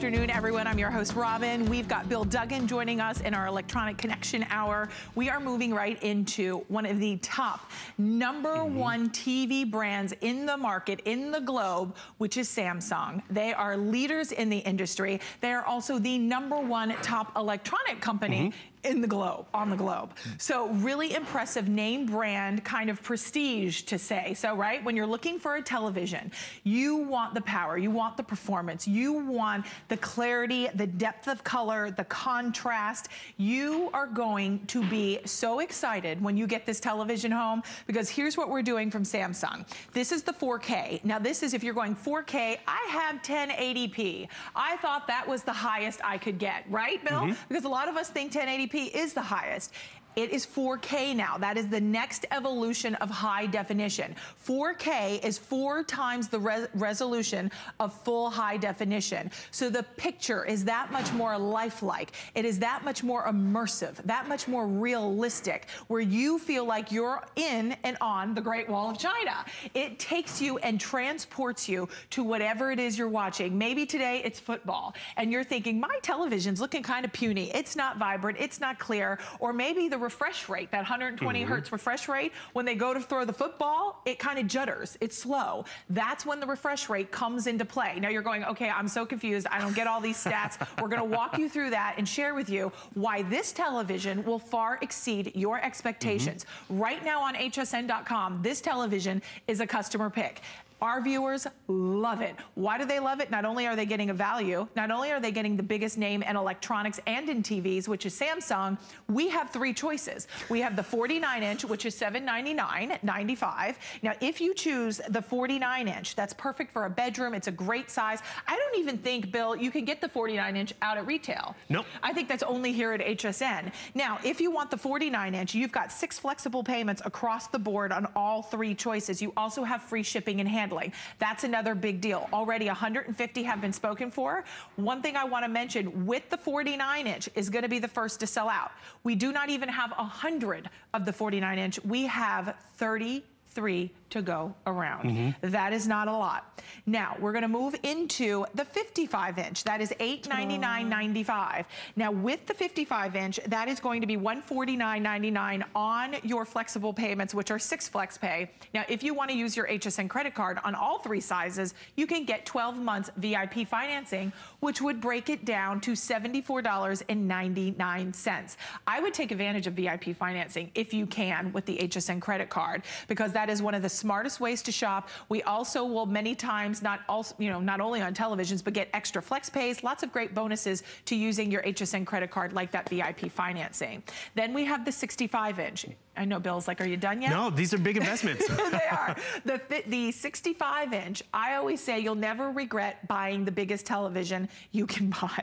afternoon, everyone. I'm your host, Robin. We've got Bill Duggan joining us in our Electronic Connection Hour. We are moving right into one of the top number mm -hmm. one TV brands in the market, in the globe, which is Samsung. They are leaders in the industry. They are also the number one top electronic company mm -hmm in the globe, on the globe. So really impressive name brand kind of prestige to say. So, right, when you're looking for a television, you want the power, you want the performance, you want the clarity, the depth of color, the contrast. You are going to be so excited when you get this television home because here's what we're doing from Samsung. This is the 4K. Now this is if you're going 4K, I have 1080p. I thought that was the highest I could get, right, Bill? Mm -hmm. Because a lot of us think 1080p is the highest. It is 4K now. That is the next evolution of high definition. 4K is four times the re resolution of full high definition. So the picture is that much more lifelike. It is that much more immersive, that much more realistic, where you feel like you're in and on the Great Wall of China. It takes you and transports you to whatever it is you're watching. Maybe today it's football, and you're thinking, my television's looking kind of puny. It's not vibrant. It's not clear. Or maybe the refresh rate, that 120 Mhm. hertz refresh rate. When they go to throw the football, it kind of judders. It's slow. That's when the refresh rate comes into play. Now you're going, okay, I'm so confused. I don't get all these stats. We're going to walk you through that and share with you why this television will far exceed your expectations. Right now on hsn.com, this television is a customer pick. Our viewers love it. Why do they love it? Not only are they getting a value, not only are they getting the biggest name in electronics and in TVs, which is Samsung, we have three choices. We have the 49 inch, which is $799.95. Now, if you choose the 49 inch, that's perfect for a bedroom. It's a great size. I don't even think, Bill, you can get the 49 inch out at retail. Nope. I think that's only here at HSN. Now, if you want the 49 inch, you've got six flexible payments across the board on all three choices. You also have free shipping and handling. That's another big deal. Already 150 have been spoken for. One thing I want to mention with the 49 inch is going to be the first to sell out. We do not even have 100 of the 49 inch. We have 33 to go around. Mhm. That is not a lot. Now, we're going to move into the 55 inch. That is $899.95. Now, with the 55 inch, that is going to be $149.99 on your flexible payments, which are six flex pay. Now, if you want to use your HSN credit card on all three sizes, you can get 12 months VIP financing, which would break it down to $74.99. I would take advantage of VIP financing if you can with the HSN credit card because that is one of the smartest ways to shop. We also will many times not also, you know, not only on televisions, but get extra flex pays, lots of great bonuses to using your HSN credit card like that VIP financing. Then we have the 65 inch. I know Bill's like, are you done yet? No, these are big investments. they are. The, the 65 inch, I always say you'll never regret buying the biggest television you can buy.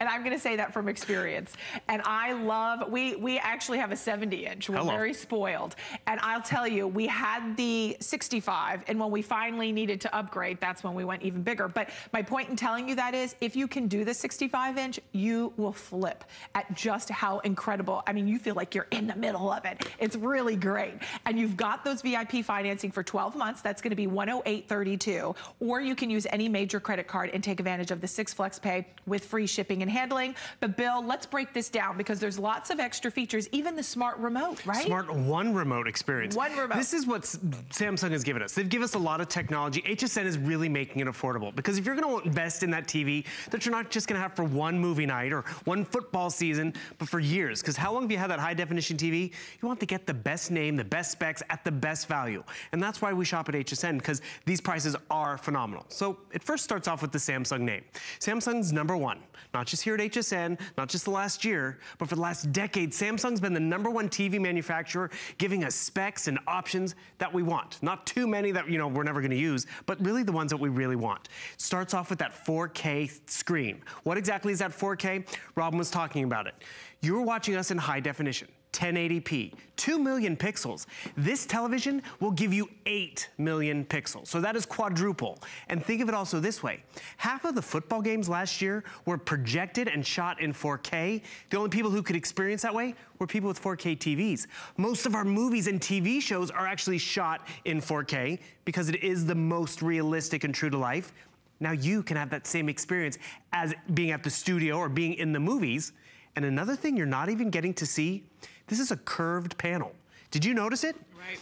And I'm going to say that from experience. And I love, we, we actually have a 70 inch. We're Hello. very spoiled. And I'll tell you, we had the 65 and when we finally needed to upgrade, that's when we went even bigger. But my point in telling you that is if you can do the 65 inch, you will flip at just how incredible. I mean, you feel like you're in the middle of it. It's really great. And you've got those VIP financing for 12 months. That's going to be 108.32. Or you can use any major credit card and take advantage of the six flex pay with free shipping and handling. But Bill, let's break this down because there's lots of extra features, even the smart remote, right? Smart One Remote experience. One remote. This is what Samsung has given us. They've given us a lot of technology. HSN is really making it affordable because if you're going to invest in that TV that you're not just going to have for one movie night or one football season, but for years. Because how long have you had that high definition TV? You want to get the best name, the best specs at the best value. And that's why we shop at HSN because these prices are phenomenal. So it first starts off with the Samsung name. Samsung's number one, not just here at HSN, not just the last year, but for the last decade, Samsung's been the number one TV manufacturer giving us specs and options that we want. Not too many that, you know, we're never gonna use, but really the ones that we really want. Starts off with that 4K screen. What exactly is that 4K? Robin was talking about it. You're watching us in high definition. 1080p, 2 million pixels. This television will give you 8 million pixels. So that is quadruple. And think of it also this way. Half of the football games last year were projected and shot in 4K. The only people who could experience that way were people with 4K TVs. Most of our movies and TV shows are actually shot in 4K because it is the most realistic and true to life. Now you can have that same experience as being at the studio or being in the movies. And another thing you're not even getting to see, this is a curved panel. Did you notice it? Right.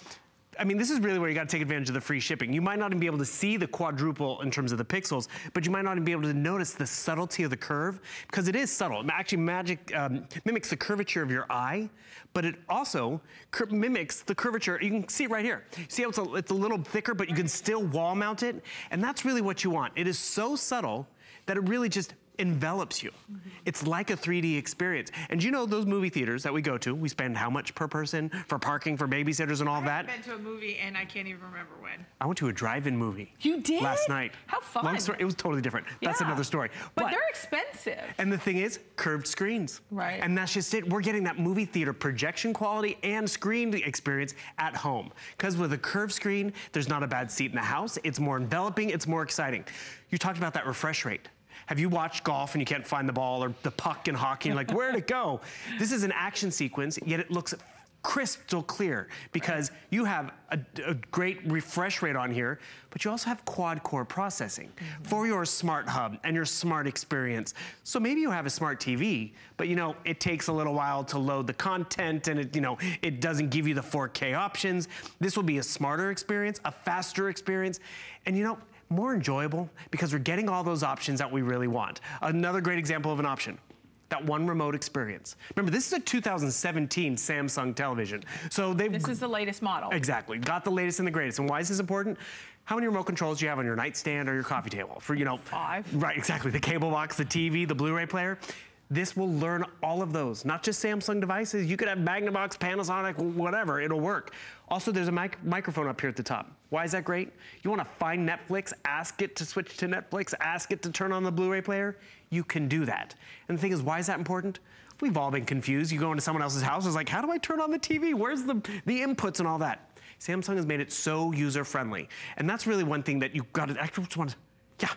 I mean, this is really where you got to take advantage of the free shipping. You might not even be able to see the quadruple in terms of the pixels, but you might not even be able to notice the subtlety of the curve because it is subtle. It actually magic um, mimics the curvature of your eye, but it also mimics the curvature. You can see it right here. See how it's a, it's a little thicker, but you can still wall mount it, and that's really what you want. It is so subtle that it really just envelops you. Mm-hmm. It's like a 3D experience. And you know those movie theaters that we go to, we spend how much per person for parking, for babysitters and all I that? haven't been to a movie and I can't even remember when. I went to a drive-in movie. You did? Last night. How fun. Long story. It was totally different. That's another story. But, they're expensive. and the thing is, curved screens. Right. And that's just it. We're getting that movie theater projection quality and screen experience at home. Because with a curved screen, there's not a bad seat in the house. It's more enveloping. It's more exciting. You talked about that refresh rate. Have you watched golf and you can't find the ball or the puck in hockey? And like, where'd it go? This is an action sequence, yet it looks crystal clear because you have a, a, great refresh rate on here, but you also have quad core processing mm -hmm. for your smart hub and your smart experience. So maybe you have a smart TV, but you know, it takes a little while to load the content and it, you know, it doesn't give you the 4K options. This will be a smarter experience, a faster experience. And you know, more enjoyable because we're getting all those options that we really want. Another great example of an option that one remote experience. Remember, this is a 2017 Samsung television. So they've- This is the latest model. Exactly. Got the latest and the greatest. And why is this important? How many remote controls do you have on your nightstand or your coffee table? For, you know, five. Right, exactly. The cable box, the TV, the Blu-ray player. This will learn all of those, not just Samsung devices. You could have Magnavox, Panasonic, whatever, it'll work. Also, there's a mic microphone up here at the top. Why is that great? You wanna find Netflix, ask it to switch to Netflix, ask it to turn on the Blu-ray player, you can do that. And the thing is, why is that important? We've all been confused. You go into someone else's house, it's like, how do I turn on the TV? Where's the, the inputs and all that? Samsung has made it so user-friendly. And that's really one thing that you've got to, I just want to, yeah,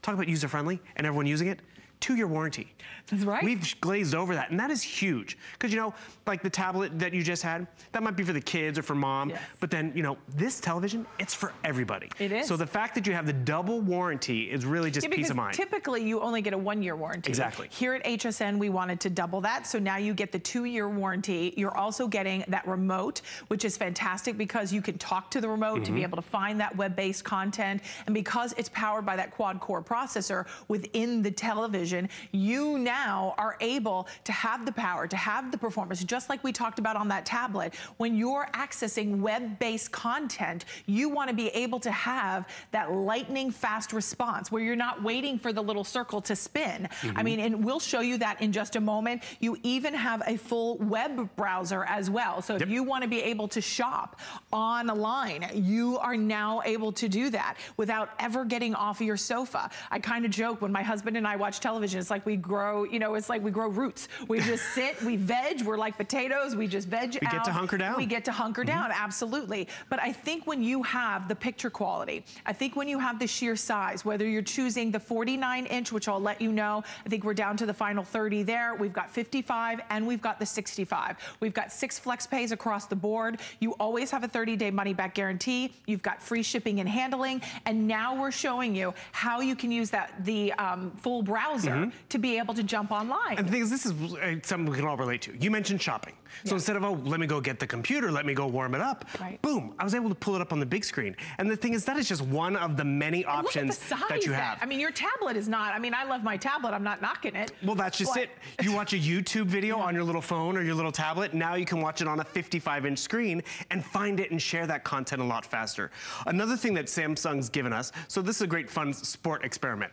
talk about user-friendly and everyone using it two-year warranty. That's right. We've glazed over that, and that is huge. Because, you know, like the tablet that you just had, that might be for the kids or for mom, yes. but then, you know, this television, it's for everybody. It is. So the fact that you have the double warranty is really just yeah, peace of mind. typically you only get a one-year warranty. Exactly. Here at HSN, we wanted to double that, so now you get the two-year warranty. You're also getting that remote, which is fantastic because you can talk to the remote mm -hmm. to be mm-hmm. able to find that web-based content, and because it's powered by that quad-core processor within the television, television, you now are able to have the power, to have the performance, just like we talked about on that tablet. When you're accessing web-based content, you want to be able to have that lightning fast response where you're not waiting for the little circle to spin. Mm -hmm. I mm-hmm. mean, and we'll show you that in just a moment. You even have a full web browser as well. So yep. if you want to be able to shop online, you are now able to do that without ever getting off of your sofa. I kind of joke when my husband and I watch television television. It's like we grow, you know, it's like we grow roots. We just sit, we veg, we're like potatoes, we just veg we out. We get to hunker down. We get to hunker mm -hmm. down, absolutely. But I think when you have the picture quality, I think when you have the sheer size, whether you're choosing the 49 inch, which I'll let you know, I think we're down to the final 30 there. We've got 55 and we've got the 65. We've got six flex pays across the board. You always have a 30 day money back guarantee. You've got free shipping and handling. And now we're showing you how you can use that, the um, full browser mm -hmm. to be able to jump online. And the thing is, this is uh, something we can all relate to. You mentioned shopping. So yeah. instead of, oh, let me go get the computer, let me go warm it up, right. boom, I was able to pull it up on the big screen. And the thing is, that is just one of the many and options that you have. I mean, your tablet is not, I mean, I love my tablet, I'm not knocking it. Well, that's just it. You watch a YouTube video yeah. on your little phone or your little tablet, now you can watch it on a 55 inch screen and find it and share that content a lot faster. Another thing that Samsung's given us, so this is a great fun sport experiment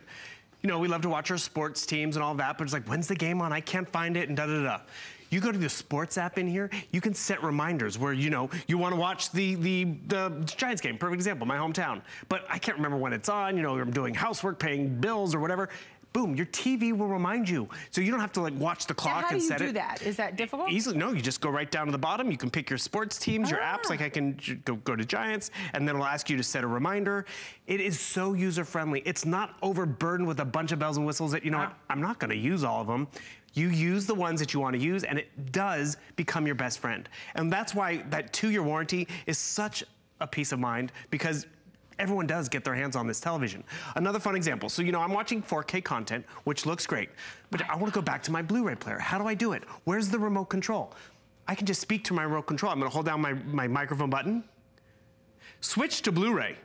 you know, we love to watch our sports teams and all that, but it's like, when's the game on? I can't find it and da da da. You go to the sports app in here, you can set reminders where, you know, you want to watch the, the, the Giants game, perfect example, my hometown. But I can't remember when it's on, you know, I'm doing housework, paying bills or whatever boom, your TV will remind you. So you don't have to like watch the clock and set it. how do you do that? Is that difficult? Easily, no, you just go right down to the bottom. You can pick your sports teams, ah. your apps, like I can go, go to Giants, and then it'll ask you to set a reminder. It is so user-friendly. It's not overburdened with a bunch of bells and whistles that, you know ah. what, I'm not gonna use all of them. You use the ones that you want to use, and it does become your best friend. And that's why that two-year warranty is such a peace of mind because everyone does get their hands on this television. Another fun example. So, you know, I'm watching 4K content, which looks great, but I want to go back to my Blu-ray player. How do I do it? Where's the remote control? I can just speak to my remote control. I'm going to hold down my, my microphone button, switch to Blu-ray.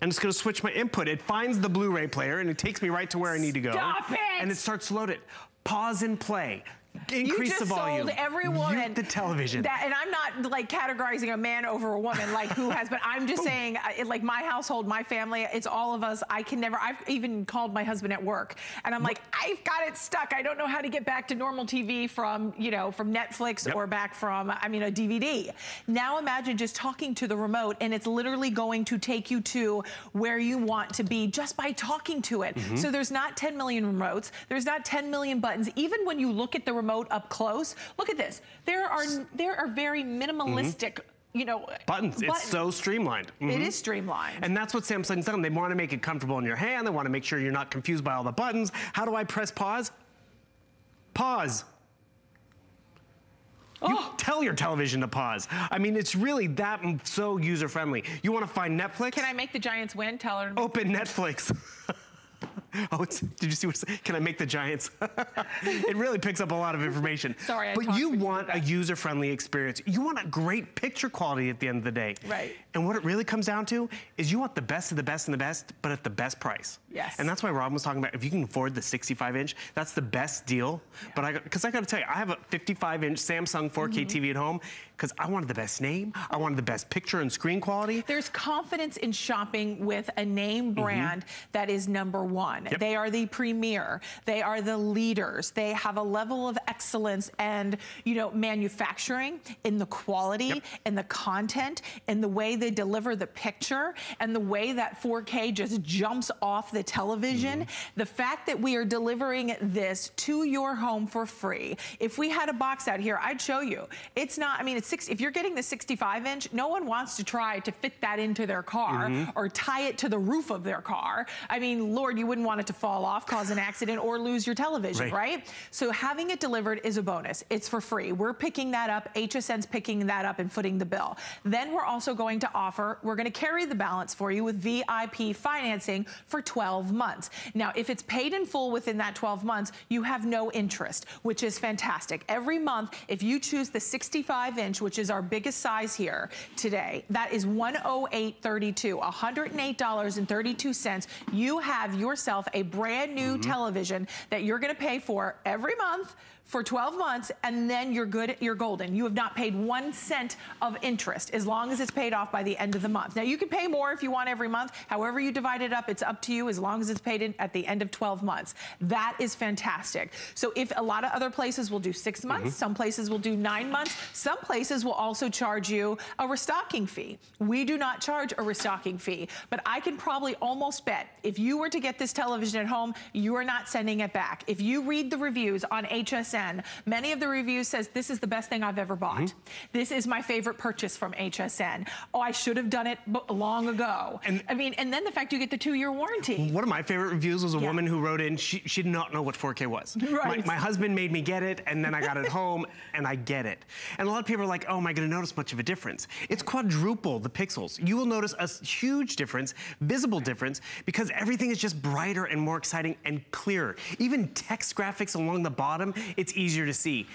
And it's gonna switch my input. It finds the Blu-ray player and it takes me right to where I need to go. Stop it! And it starts to load it. Pause and play increase the volume. sold every woman Mute the television. That, and I'm not like categorizing a man over a woman like who has, but I'm just saying, uh, like my household, my family, it's all of us. I can never. I've even called my husband at work, and I'm like, I've got it stuck. I don't know how to get back to normal TV from you know from Netflix yep. or back from I mean a DVD. Now imagine just talking to the remote, and it's literally going to take you to where you want to be just by talking to it. Mm -hmm. So there's not 10 million remotes. There's not 10 million buttons. Even when you look at the remote remote up close. Look at this. There are there are very minimalistic mm -hmm you know, buttons. buttons. It's so streamlined. Mm -hmm. it mm-hmm. streamlined. And that's what Samsung's done. They want to make it comfortable in your hand. They want to make sure you're not confused by all the buttons. How do I press pause? Pause. You tell your television to pause. I mean, it's really that so user friendly. You want to find Netflix? Can I make the Giants win? Tell her. Open Netflix. oh, it's, did you see what? Can I make the Giants? it really picks up a lot of information. Sorry, I but you want a user-friendly experience. You want a great picture quality at the end of the day. Right. And what it really comes down to is you want the best of the best and the best, but at the best price. Yes. And that's why Robin was talking about if you can afford the 65 inch, that's the best deal. But I, because I got to tell you, I have a 55 inch Samsung 4K mm-hmm. TV at home because I wanted the best name, I wanted the best picture and screen quality. There's confidence in shopping with a name brand that is number one. Mm-hmm. Yep. They are the premier. They are the leaders. They have a level of excellence and, you know, manufacturing in the quality and the content and the way they deliver the picture and the way that 4K just jumps off the television. Mm-hmm. The fact that we are delivering this to your home for free. If we had a box out here, I'd show you. It's not, I mean, it's six, if you're getting the 65 inch, no one wants to try to fit that into their car Mhm. or tie it to the roof of their car. I mean, Lord, you wouldn't want it to fall off, cause an accident, or lose your television, Right. right? So having it delivered is a bonus. It's for free. We're picking that up. HSN's picking that up and footing the bill. Then we're also going to offer, we're going to carry the balance for you with VIP financing for 12 months. Now, if it's paid in full within that 12 months, you have no interest, which is fantastic. Every month, if you choose the 65 inch, which is our biggest size here today, that is 108.32, $108.32. You have yourself a brand new mm-hmm. television that you're going to pay for every month for 12 months and then you're good you're golden. You have not paid one cent of interest as long as it's paid off by the end of the month. Now you can pay more if you want every month. However you divide it up it's up to you as long as it's paid in at the end of 12 months. That is fantastic. So if a lot of other places will do six months mm-hmm. some places will do nine months some places will also charge you a restocking fee. We do not charge a restocking fee but i can probably almost bet if you were to get this television at home you are not sending it back. If you read the reviews on hsn many of the reviews says this is the best thing i've ever bought hmm? this is my favorite purchase from hsn oh i should have done it long ago And i mean and then the fact you get the two-year warranty One of my favorite reviews was a Yeah. woman who wrote in, she, she did not know what 4K was. Right. My, my husband made me get it, and then I got it home, and I get it. And a lot of people are like, oh, am I gonna notice much of a difference? It's quadruple the pixels. You will notice a huge difference, visible difference, because everything is just brighter and more exciting and clearer. Even text graphics along the bottom, it's easier to see.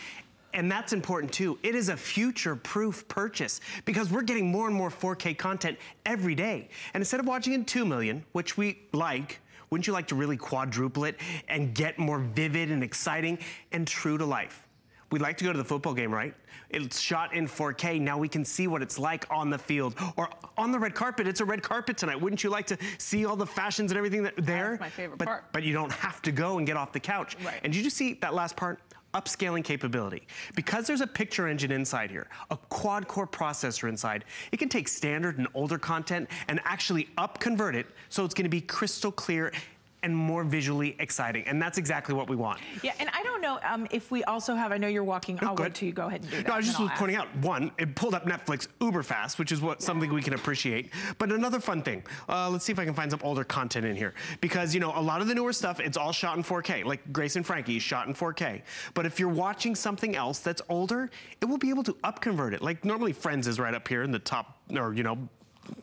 And that's important too. It is a future-proof purchase because we're getting more and more 4K content every day. And instead of watching in 2 million, which we like, wouldn't you like to really quadruple it and get more vivid and exciting and true to life? We'd like to go to the football game, right? It's shot in 4K. Now we can see what it's like on the field or on the red carpet. It's a red carpet tonight. Wouldn't you like to see all the fashions and everything that there? my favorite but, part. But you don't have to go and get off the couch. Right. And did you just see that last part? Upscaling capability. Because there's a picture engine inside here, a quad core processor inside, it can take standard and older content and actually up convert it so it's gonna be crystal clear and more visually exciting. And that's exactly what we want. yeah and i don't know um, if we also have i know you're walking i'll go wait till you go ahead and do that No, I was just was pointing out, one, it pulled up Netflix uber fast, which is what something we can appreciate. But another fun thing, uh, let's see if I can find some older content in here. Because, you know, a lot of the newer stuff, it's all shot in 4K, like Grace and Frankie is shot in 4K. But if you're watching something else that's older, it will be able to upconvert it. Like normally Friends is right up here in the top, or, you know,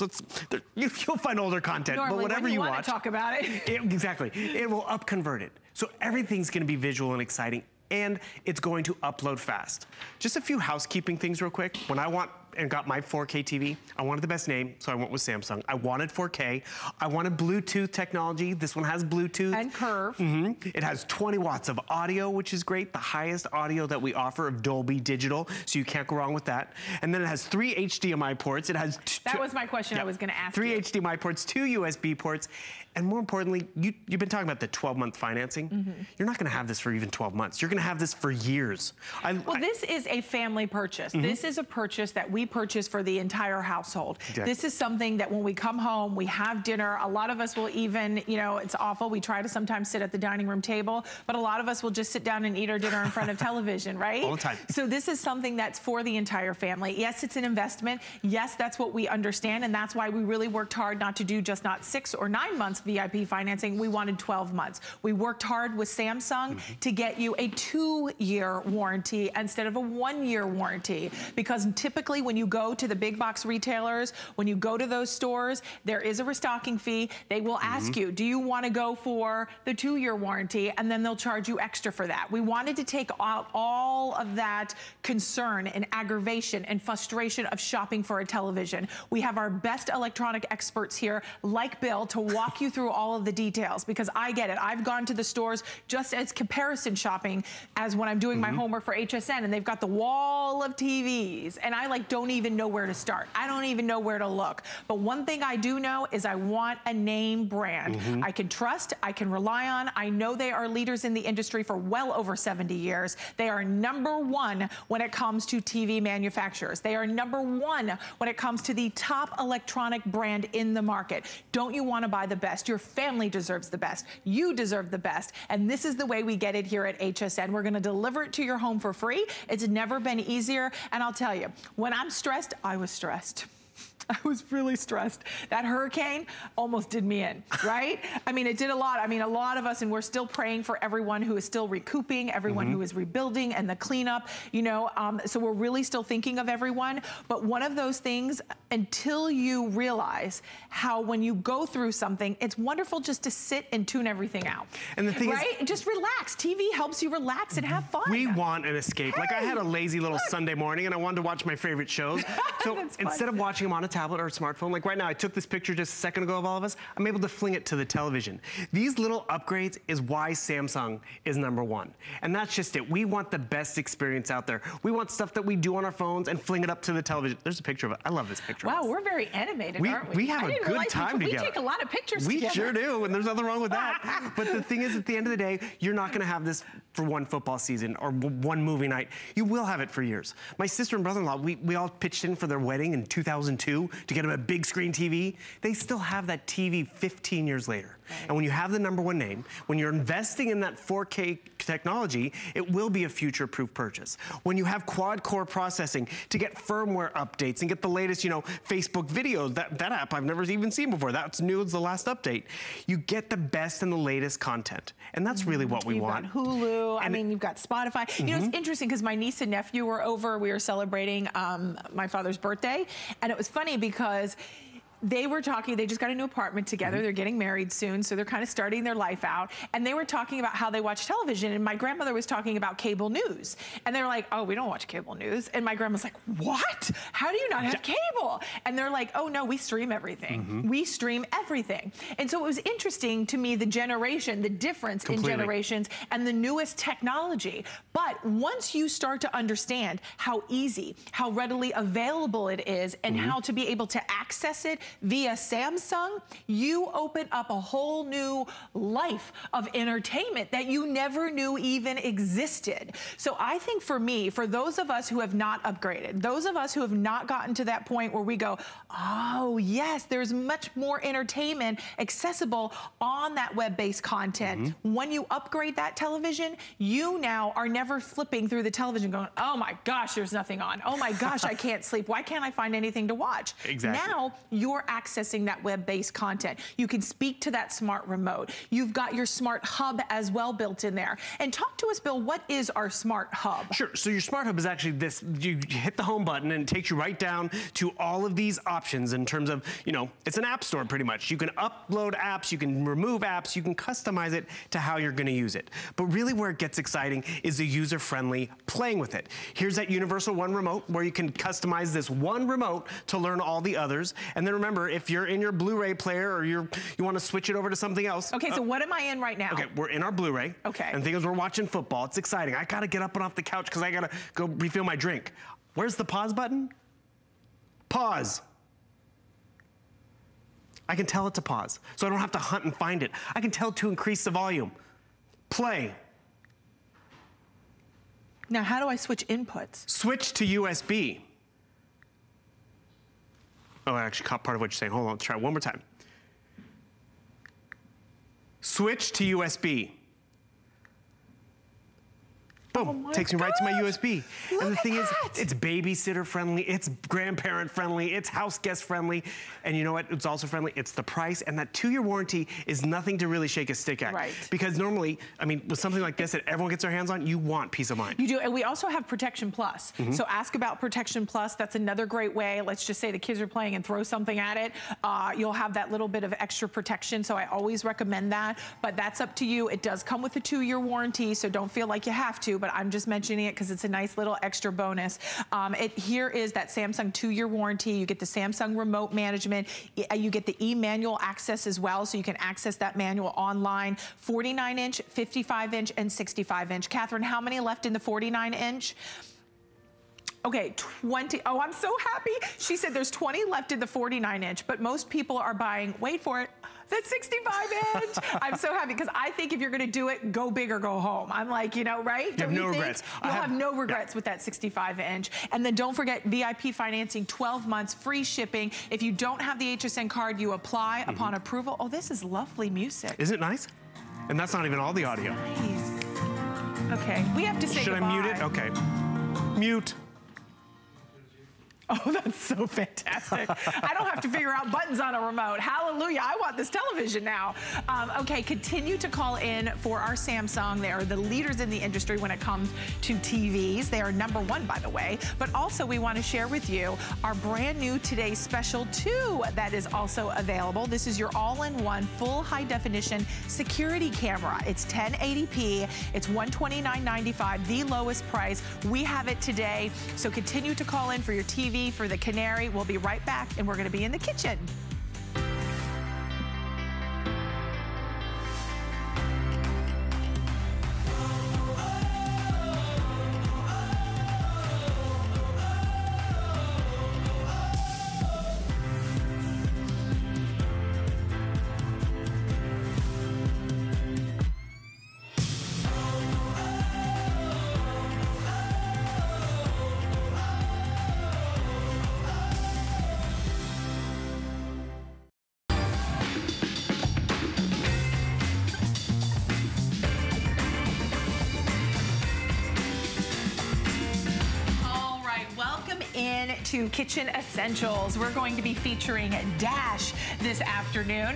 let's, there, you, you'll find older content, Normally, but whatever you, you want watch. to talk about it It- exactly. It will up convert it. So everything's gonna be visual and exciting and it's going to upload fast. Just a few housekeeping things real quick. When I want and got my 4K TV, I wanted the best name, so I went with Samsung. I wanted 4K. I wanted Bluetooth technology. This one has Bluetooth. and curve hmm It has 20 watts of audio, which is great. The highest audio that we offer of Dolby Digital, so you can't go wrong with that. And then it has three HDMI ports. It has That was my question I was gonna ask Three you. HDMI ports, two USB ports, and more importantly, you, you've been talking about the 12-month financing. Mm-hmm. You're not going to have this for even 12 months. You're going to have this for years. I, Well, I- this is a family purchase. Mhm. This is a purchase that we we purchase for the entire household. Exactly. This is something that when we come home, we have dinner. A lot of us will even, you know, it's awful. We try to sometimes sit at the dining room table, but a lot of us will just sit down and eat our dinner in front of television, right? All the time. So this is something that's for the entire family. Yes, it's an investment. Yes, that's what we understand, and that's why we really worked hard not to do just not six or nine months VIP financing. We wanted 12 months. We worked hard with Samsung Mm-hmm. to get you a two-year warranty instead of a one-year warranty, because typically when you go to the big box retailers, when you go to those stores, there is a restocking fee. They will ask Mhm. you, do you want to go for the two-year warranty? And then they'll charge you extra for that. We wanted to take out all of that concern and aggravation and frustration of shopping for a television. We have our best electronic experts here, like Bill, to walk you through all of the details because I get it. I've gone to the stores just as comparison shopping as when I'm doing my Mhm. homework for HSN and they've got the wall of TVs and I like don't even know where to start. I don't even know where to look. But one thing I do know is I want a name brand Mhm. I can trust, I can rely on. I know they are leaders in the industry for well over 70 years. They are number one when it comes to TV manufacturers. They are number one when it comes to the top electronic brand in the market. Don't you want to buy the best? Your family deserves the best. You deserve the best. And this is the way we get it here at HSN. We're going to deliver it to your home for free. It's never been easier. And I'll tell you, when I'm stressed, I was stressed. I was really stressed. That hurricane almost did me in, right? I mean, it did a lot. I mean, a lot of us, and we're still praying for everyone who is still recouping, everyone Mhm. who is rebuilding, and the cleanup, you know. Um, so we're really still thinking of everyone. But one of those things, until you realize how when you go through something, it's wonderful just to sit and tune everything out. And the thing is- right? just relax. TV helps you relax and have fun. We want an escape. like I had a lazy little Sunday morning and I wanted to watch my favorite shows. So instead of watching them on a tablet or a smartphone, like right now, I took this picture just a second ago of all of us, I'm able to fling it to the television. These little upgrades is why Samsung is number one. And that's just it. We want the best experience out there. We want stuff that we do on our phones and fling it up to the television. There's a picture of it. I love this picture. Wow, we're very animated, We, aren't we? we have I a good we- time we, together. take a lot of pictures We together. sure do, and there's nothing wrong with that. but the thing is, at the end of the day, you're not going to have this for one football season or one movie night. You will have it for years. My sister and brother-in-law, we, we all pitched in for their wedding in 2002 to get them a big screen TV. They still have that TV 15 years later. And when you have the number one name, when you're investing in that 4K technology, it will be a future-proof purchase. When you have quad-core processing to get firmware updates and get the latest, you know, Facebook videos, that, that app I've never even seen before. That's new, it's the last update. You get the best and the latest content. And that's really what we want. you've want. got Hulu. I mean, you've got Spotify. You know, it's interesting because my niece and nephew were over. We were celebrating um, my father's birthday, and it was funny because. They were talking, they just got a new apartment together. They're getting married soon, so they're kind of starting their life out. And they were talking about how they watch television. And my grandmother was talking about cable news. And they're like, oh, we don't watch cable news. And my grandma's like, what? How do you not have cable? And they're like, oh, no, we stream everything. We stream everything. And so it was interesting to me, the generation, the difference Completely. in generations and the newest technology. But once you start to understand how easy, how readily available it is, and Mhm. how to be able to access it via Samsung, you open up a whole new life of entertainment that you never knew even existed. So I think for me, for those of us who have not upgraded, those of us who have not gotten to that point where we go, oh, yes, there's much more entertainment accessible on that web-based content. Mm-hmm. When you upgrade that television, you now are never flipping through the television going, oh my gosh, there's nothing on. Oh my gosh, I can't sleep. Why can't I find anything to watch? Exactly. Now you're accessing that web-based content. You can speak to that smart remote. You've got your smart hub as well built in there. And talk to us, Bill, what is our smart hub? Sure. So your smart hub is actually this. You hit the home button and it takes you right down to all of these options in terms of, you know, it's an app store pretty much. You can upload apps, you can remove apps, you can customize it to how you're going to use it. But really where it gets exciting is the user-friendly playing with it. Here's that universal one remote where you can customize this one remote to learn all the others. And then remember, if you're in your Blu-ray player or you're, you want to switch it over to something else. Okay, so uh, what am I in right now? Okay, we're in our Blu-ray. Okay. And the thing is, we're watching football. It's exciting. I gotta get up and off the couch because I gotta go refill my drink. Where's the pause button? Pause. I can tell it to pause, so I don't have to hunt and find it. I can tell it to increase the volume. Play. Now, how do I switch inputs? Switch to USB. Oh, I actually caught part of what you're saying. Hold on, try one more time. Switch to USB. Boom, takes me right to my USB. and the thing is, it's babysitter friendly, it's grandparent friendly, it's house guest friendly. And you know what, it's also friendly, it's the price. And that two-year warranty is nothing to really shake a stick at. Right. Because normally, I mean, with something like this that everyone gets their hands on, you want peace of mind. You do, and we also have Protection Plus. Mhm. So ask about Protection Plus. That's another great way. Let's just say the kids are playing and throw something at it. Uh, you'll have that little bit of extra protection. So I always recommend that. But that's up to you. It does come with a two-year warranty, so don't feel like you have to. But I'm just mentioning it because it's a nice little extra bonus. Um, it here is that Samsung two-year warranty. You get the Samsung remote management. You get the e-manual access as well, so you can access that manual online. 49 inch, 55 inch, and 65 inch. Catherine, how many left in the 49 inch? Okay, 20. Oh, I'm so happy. She said there's 20 left in the 49 inch, but most people are buying, wait for it, the 65 inch. I'm so happy because I think if you're gonna do it, go big or go home. I'm like, you know, right? have Don't you no think? regrets. I You'll have- have, no regrets with that 65 inch. And then don't forget VIP financing, 12 months, free shipping. If you don't have the HSN card, you apply Mm-hmm. upon approval. Oh, this is lovely music. Isn't it nice? And that's not even all the audio. Nice. Okay, we have to say Should goodbye. I mute it? Okay. Mute. Oh, that's so fantastic. I don't have to figure out buttons on a remote. Hallelujah. I want this television now. Um, okay, continue to call in for our Samsung. They are the leaders in the industry when it comes to TVs. They are number one, by the way. But also, we want to share with you our brand new Today Special 2 that is also available. This is your all-in-one full high definition security camera. It's 1080p. It's $129.95, the lowest price. We have it today. So continue to call in for your TV, for the Canary. We'll be right back and we're going to be in the kitchen. Kitchen Essentials. We're going to be featuring Dash this afternoon.